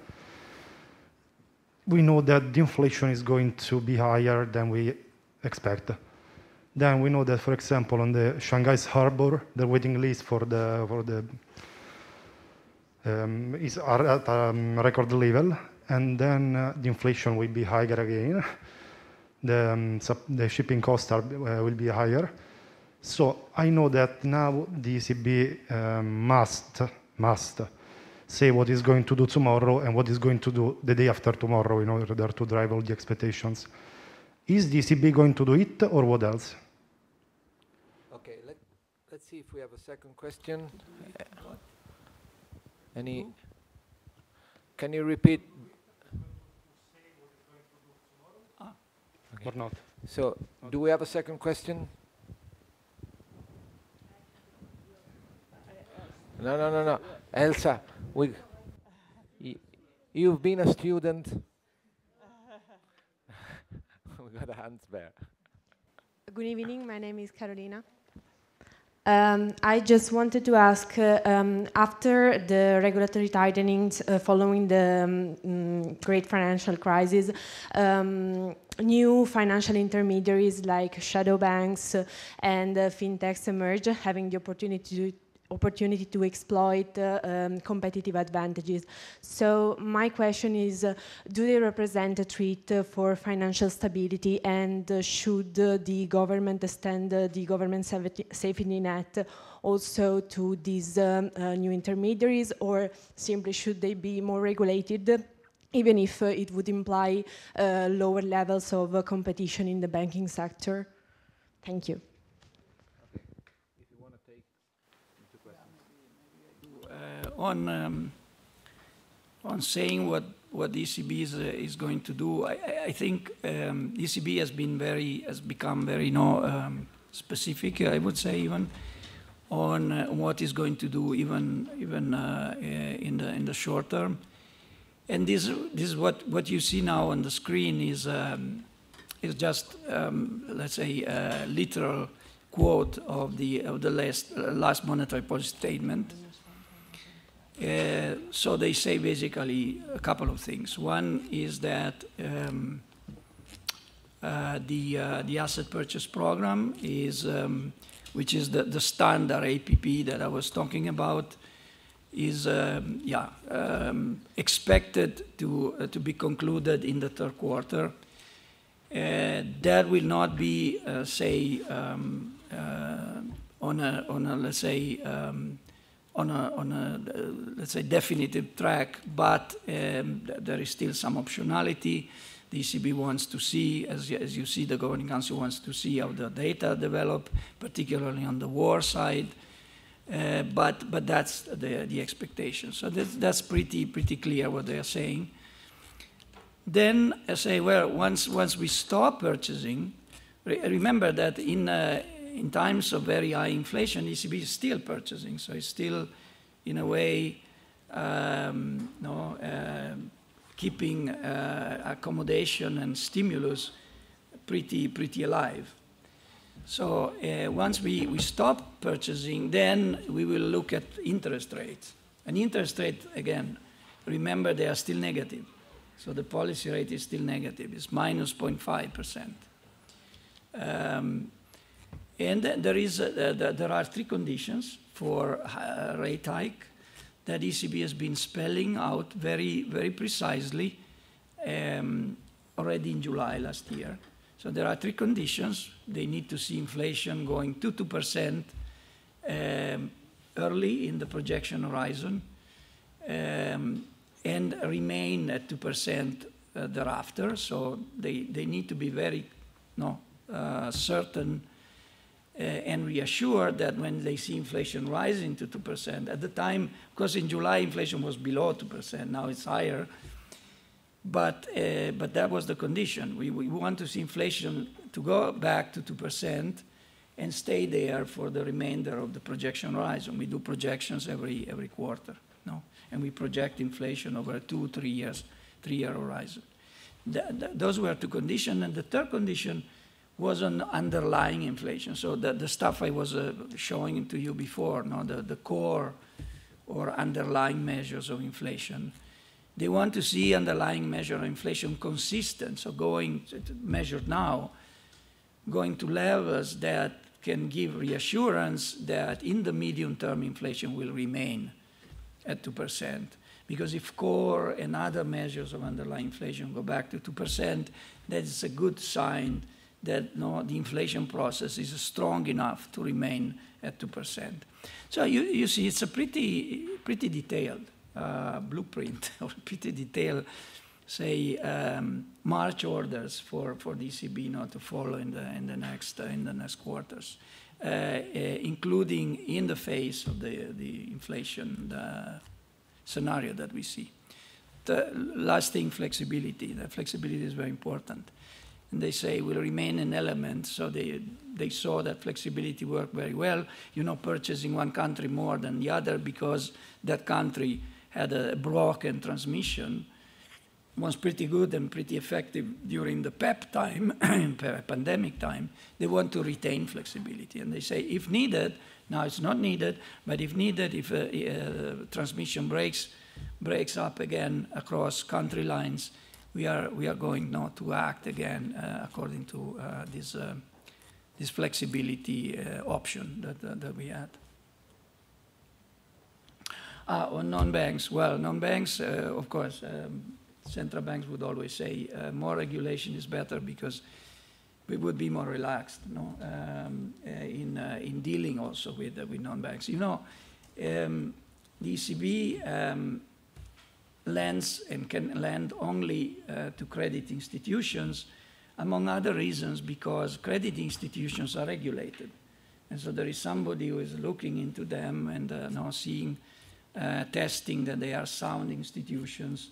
we know that the inflation is going to be higher than we expect. Then we know that, for example, on the Shanghai's harbor, the waiting list for the for the um, is at a um, record level, and then uh, the inflation will be higher again. The, um, the shipping costs are, uh, will be higher. So I know that now the ECB um, must must say what is going to do tomorrow and what is going to do the day after tomorrow in order to drive all the expectations. Is the ECB going to do it or what else?
Okay, Let's see if we have a second question. Any? Can you repeat? Ah.
Okay. Or not?
So, do we have a second question? No, no, no, no. Elsa, we, you've been a student. we got a hands there.
Good evening. My name is Carolina. Um, I just wanted to ask, uh, um, after the regulatory tightenings uh, following the um, mm, great financial crisis, um, new financial intermediaries like shadow banks and uh, fintechs emerge, having the opportunity to opportunity to exploit uh, um, competitive advantages. So my question is, uh, do they represent a threat uh, for financial stability and uh, should uh, the government extend uh, the government safety net also to these um, new intermediaries or simply should they be more regulated even if it would imply lower levels of competition in the banking sector? Thank you.
On um, on saying what what the ECB is, uh, is going to do, I, I think um, ECB has been very has become very know, um, specific. I would say even on uh, what is going to do even even uh, uh in the in the short term. And this this is what what you see now on the screen is um, is just um, let's say a literal quote of the of the last last monetary policy statement. Uh, so they say basically a couple of things. One is that um, uh, the uh, the asset purchase program is, um, which is the, the standard APP that I was talking about, is um, yeah um, expected to uh, to be concluded in the third quarter. Uh, that will not be say um, on a on a let's say um, on a, on a let's say, definitive track, but um, there is still some optionality. The ECB wants to see, as, as you see, the Governing Council wants to see how the data develop, particularly on the war side. Uh, but but that's the the expectation. So that's, that's pretty pretty clear what they are saying. Then I say, well, once once we stop purchasing, re remember that in uh, in times of very high inflation, ECB is still purchasing, so it's still, in a way, um, no, uh, keeping uh, accommodation and stimulus pretty pretty alive. So uh, once we, we stop purchasing, then we will look at interest rates. And interest rate, again, remember they are still negative. So the policy rate is still negative. It's minus 0.5%. Um, and there, is, uh, there are three conditions for uh, rate hike that ECB has been spelling out very, very precisely um, already in July last year. So there are three conditions. They need to see inflation going to 2% um, early in the projection horizon um, and remain at 2% uh, thereafter. So they, they need to be very no, uh, certain uh, and reassured that when they see inflation rising to 2%, at the time, because in July inflation was below 2%, now it's higher, but, uh, but that was the condition. We, we want to see inflation to go back to 2% and stay there for the remainder of the projection horizon. We do projections every, every quarter, no? and we project inflation over a two, three years, three-year horizon. Those were two conditions, and the third condition was an underlying inflation. So the, the stuff I was uh, showing to you before, no? the, the core or underlying measures of inflation, they want to see underlying measure of inflation consistent, so going measured now, going to levels that can give reassurance that in the medium term inflation will remain at 2%. Because if core and other measures of underlying inflation go back to 2%, that is a good sign that no, the inflation process is strong enough to remain at 2%. So you, you see, it's a pretty, pretty detailed uh, blueprint or pretty detailed, say, um, March orders for, for DCB not to follow in the, in the, next, uh, in the next quarters, uh, uh, including in the face of the, the inflation the scenario that we see. The last thing, flexibility. The flexibility is very important and they say will remain an element. So they, they saw that flexibility worked very well, you know, purchasing one country more than the other because that country had a broken transmission was pretty good and pretty effective during the PEP time, pandemic time, they want to retain flexibility. And they say, if needed, now it's not needed, but if needed, if a, a transmission breaks, breaks up again across country lines, we are, we are going now to act again uh, according to uh, this, uh, this flexibility uh, option that, uh, that we had. Uh, on non-banks, well, non-banks, uh, of course, um, central banks would always say uh, more regulation is better because we would be more relaxed no? Um, uh, in, uh, in dealing also with, with non-banks. You know, um, the ECB um, lends and can lend only to credit institutions, among other reasons because credit institutions are regulated. And so there is somebody who is looking into them and uh, now seeing uh, testing that they are sound institutions.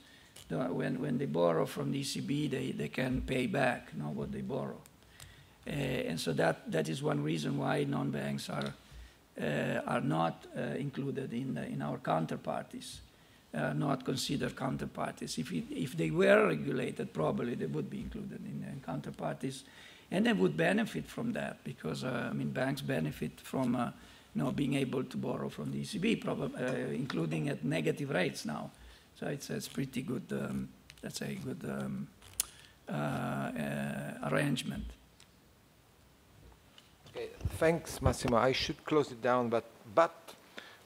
When, when they borrow from the ECB, they, they can pay back you know, what they borrow. Uh, and so that, that is one reason why non-banks are, uh, are not uh, included in, in our counterparties, uh, not considered counterparties. If, it, if they were regulated, probably they would be included in, in counterparties. And they would benefit from that because, uh, I mean, banks benefit from you know, being able to borrow from the ECB, probably, uh, including at negative rates now. So it's, it's pretty good, um, let's say, good um, uh, uh, arrangement.
Okay, thanks, Massimo. I should close it down, but, but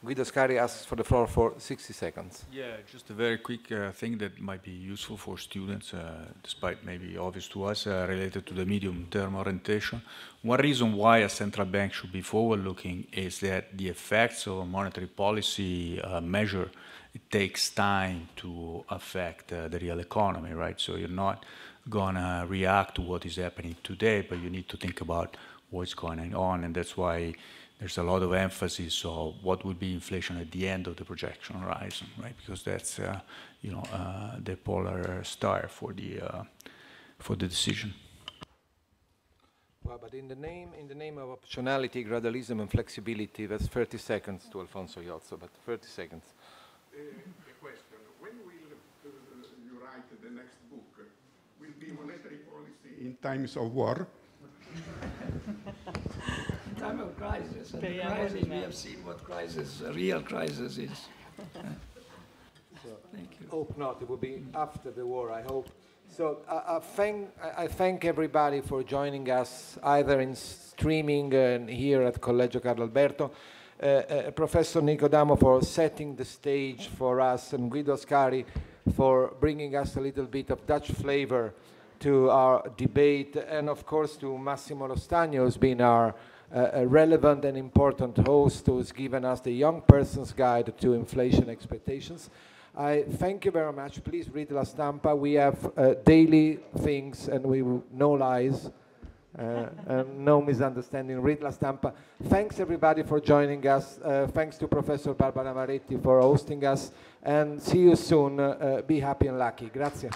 Guido Ascari asks for the floor for 60 seconds.
Yeah, just a very quick uh, thing that might be useful for students, uh, despite maybe obvious to us, uh, related to the medium-term orientation. One reason why a central bank should be forward-looking is that the effects of a monetary policy uh, measure, it takes time to affect uh, the real economy, right? So you're not gonna react to what is happening today, but you need to think about what's going on, and that's why there's a lot of emphasis on what will be inflation at the end of the projection horizon, right? Because that's, uh, you know, uh, the polar star for the uh, for the decision.
Well, but in the name in the name of optionality, gradualism, and flexibility, that's 30 seconds to Alfonso Iozzo, but 30 seconds.
a question. When will uh, you write the next book? Will be monetary policy in times of war?
time of crisis. And the crisis, we have seen what crisis, a real crisis is. Thank you.
Hope not. It will be after the war, I hope. So I, I, thank, I thank everybody for joining us either in streaming and here at Collegio Carlo Alberto. Uh, uh, Professor Nicodano for setting the stage for us and Guido Ascari for bringing us a little bit of Dutch flavor to our debate and of course to Massimo Rostagno who's been our uh, relevant and important host who's given us the young person's guide to inflation expectations. I thank you very much. Please read La Stampa. We have uh, daily things and we no lies, uh, and no misunderstanding. Read La Stampa. Thanks everybody for joining us. Uh, thanks to Professor Barba Navaretti for hosting us. And see you soon. Uh, uh, be happy and lucky. Grazie.